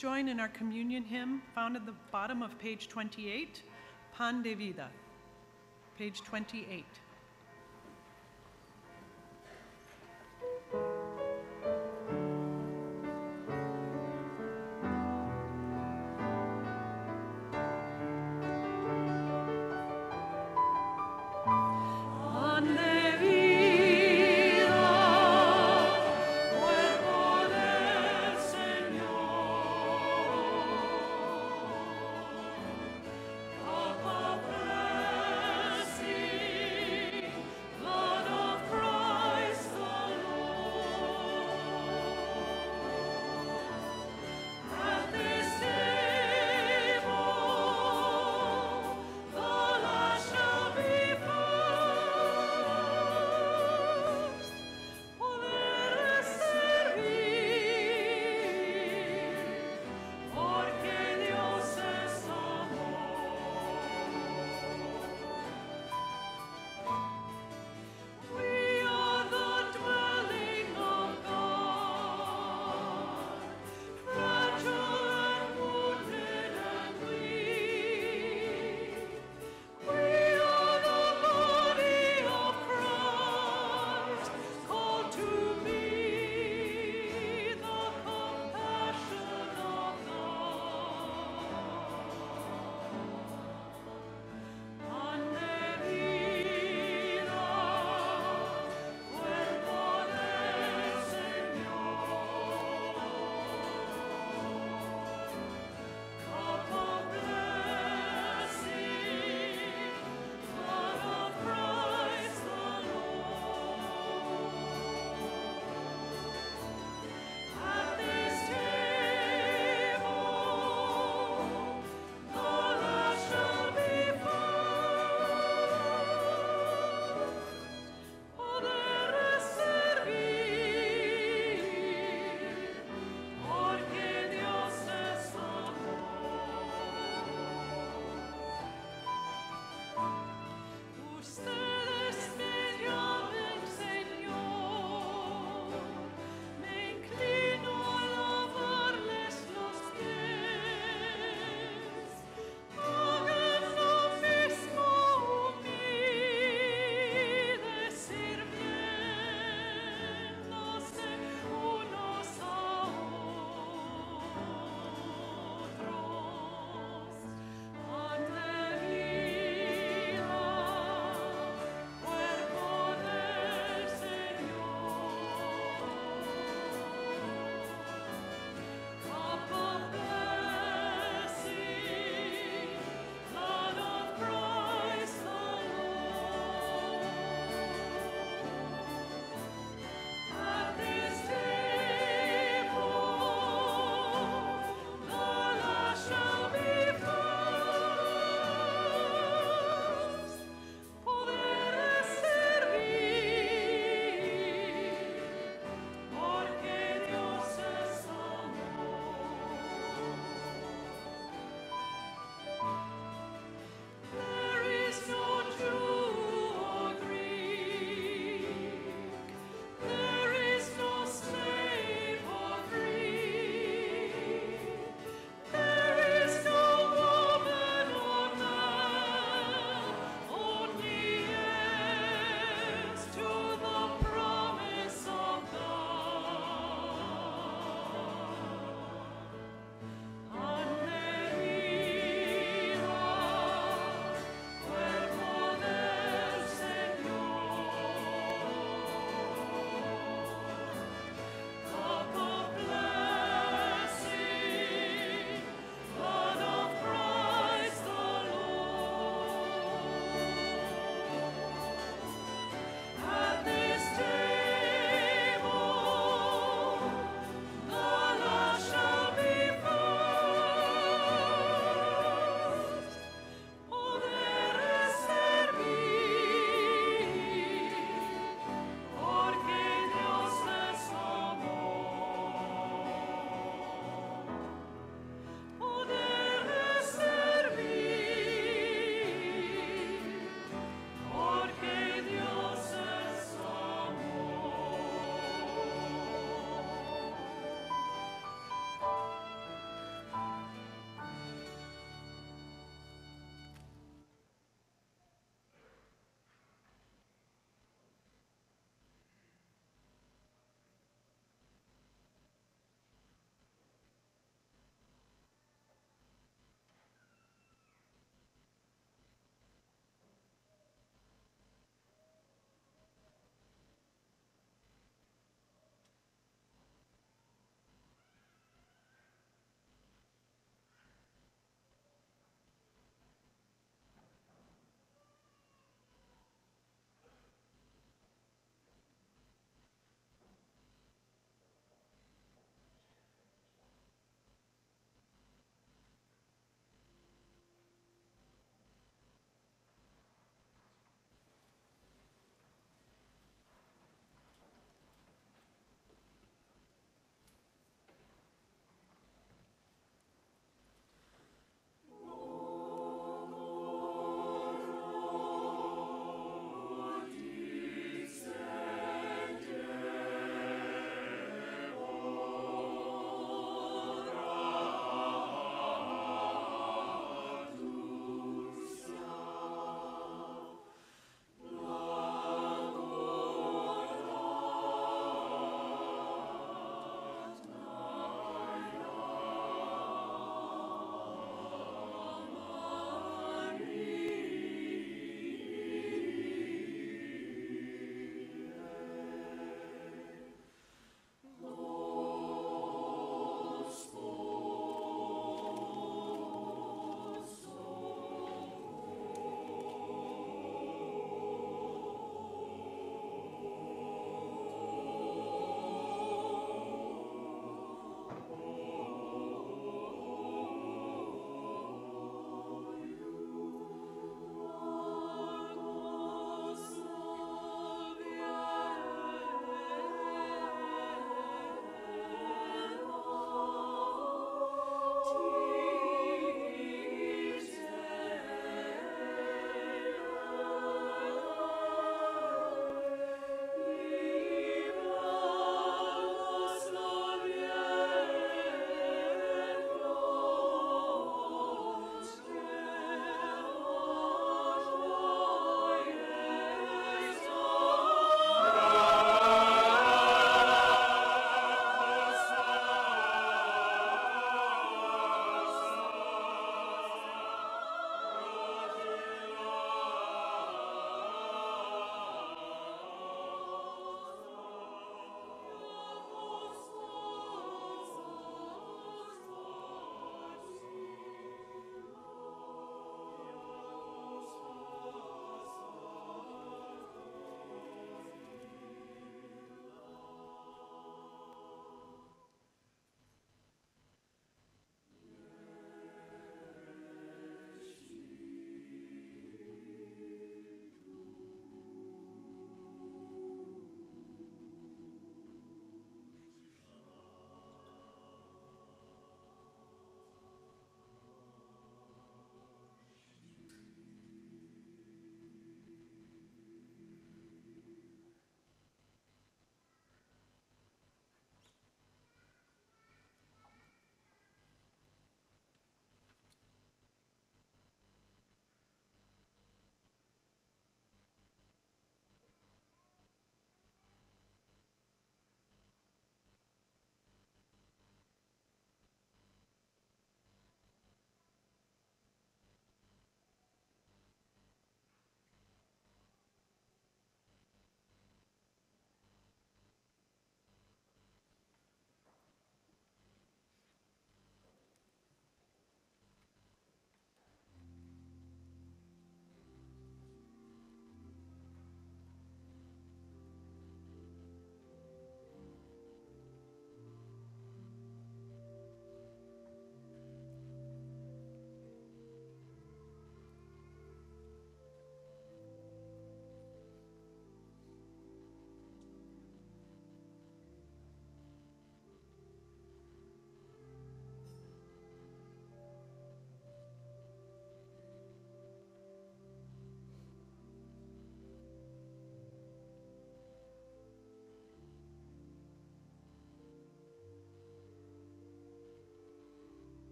join in our communion hymn found at the bottom of page 28, Pan de Vida. Page 28.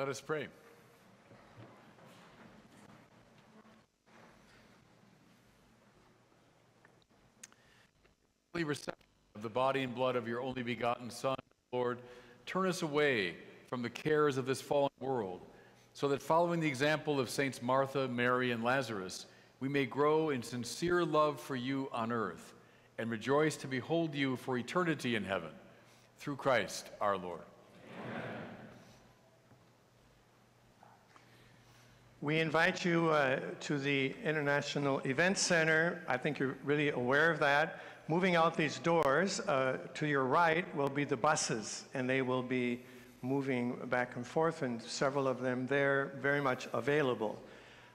Let us pray. Of the body and blood of your only begotten Son, Lord, turn us away from the cares of this fallen world, so that following the example of Saints Martha, Mary, and Lazarus, we may grow in sincere love for you on earth and rejoice to behold you for eternity in heaven. Through Christ our Lord. We invite you uh, to the International Event Center. I think you're really aware of that. Moving out these doors, uh, to your right will be the buses, and they will be moving back and forth, and several of them there very much available.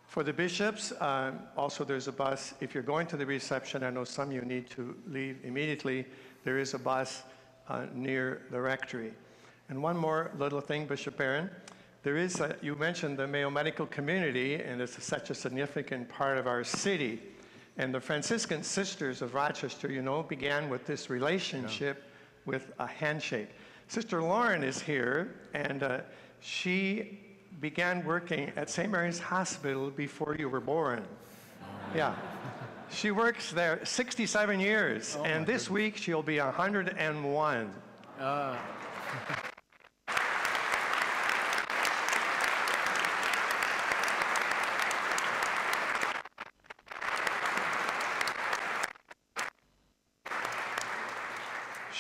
For the bishops, um, also there's a bus. If you're going to the reception, I know some of you need to leave immediately. There is a bus uh, near the rectory. And one more little thing, Bishop Barron. There is, a, you mentioned the Mayo Medical community, and it's such a significant part of our city. And the Franciscan Sisters of Rochester, you know, began with this relationship with a handshake. Sister Lauren is here, and uh, she began working at St. Mary's Hospital before you were born. [LAUGHS] Yeah. She works there 67 years, and this week she'll be 101. Uh, [LAUGHS]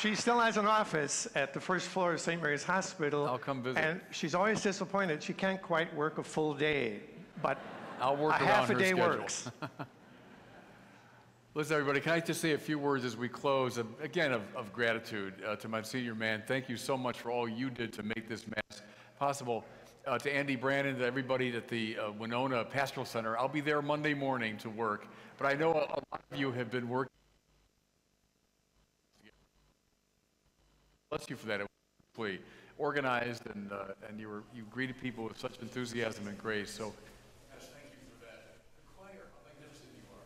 She still has an office at the first floor of St. Mary's Hospital. I'll come visit. And she's always disappointed she can't quite work a full day, but I'll work a around half a her day schedule. works. [LAUGHS] Listen, everybody, can I just say a few words as we close? Again, of, of gratitude uh, to my senior man. Thank you so much for all you did to make this Mass possible. Uh, to Andy Brandon, to everybody at the uh, Winona Pastoral Center. I'll be there Monday morning to work, but I know a, a lot of you have been working. Bless you for that. It was organized, and, uh, and you, were, you greeted people with such enthusiasm and grace. So Yes, thank you for that. The choir, how magnificent you are.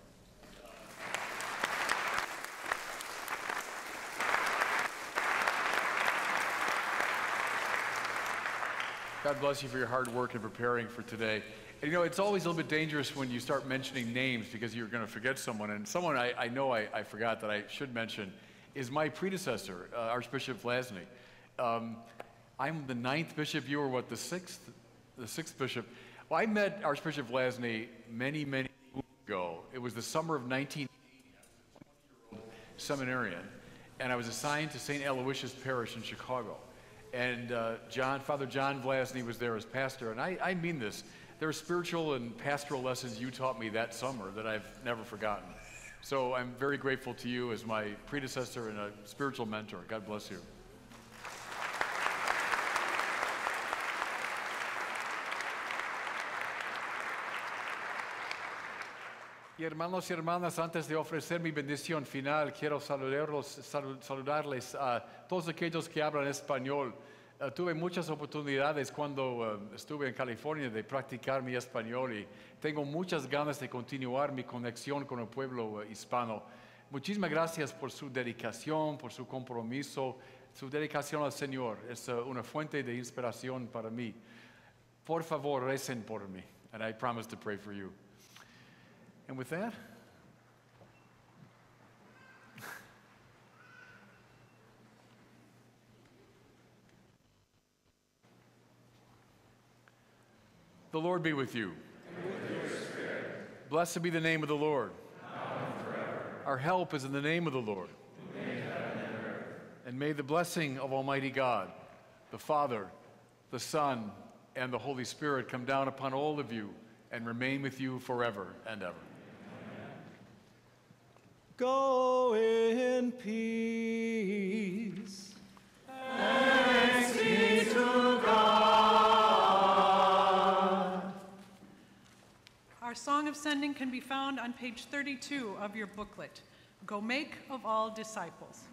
God bless you for your hard work in preparing for today. And you know, it's always a little bit dangerous when you start mentioning names because you're going to forget someone. And someone I, I know I, I forgot that I should mention is my predecessor, uh, Archbishop Vlazny. Um, I'm the ninth bishop. You were what, the sixth? The sixth bishop. Well, I met Archbishop Vlazny many, many years ago. It was the summer of 1980. seminarian, and I was assigned to St. Aloysius Parish in Chicago. And uh, John, Father John Vlazny was there as pastor, and I, I mean this. There are spiritual and pastoral lessons you taught me that summer that I've never forgotten. So I'm very grateful to you as my predecessor and a spiritual mentor. God bless you. Y hermanos y hermanas, antes de ofrecer mi bendición final, quiero saludarlos, saludarles a todos aquellos que hablan español. Eh, tuve muchas oportunidades cuando eh, estuve en California de practicar mi español y tengo muchas ganas de continuar mi conexión con el pueblo eh, hispano. Muchísimas gracias por su dedicación, por su compromiso, su dedicación al Señor. Es una fuente de inspiración para mí. Por favor, recen por mí, and I promise to pray for you. And with that, the Lord be with you. Blessed be the name of the Lord. Our help is in the name of the Lord. And may the blessing of Almighty God, the Father, the Son, and the Holy Spirit come down upon all of you and remain with you forever and ever. Go in peace. Thanks be to God. Our song of sending can be found on page 32 of your booklet. Go make of all disciples.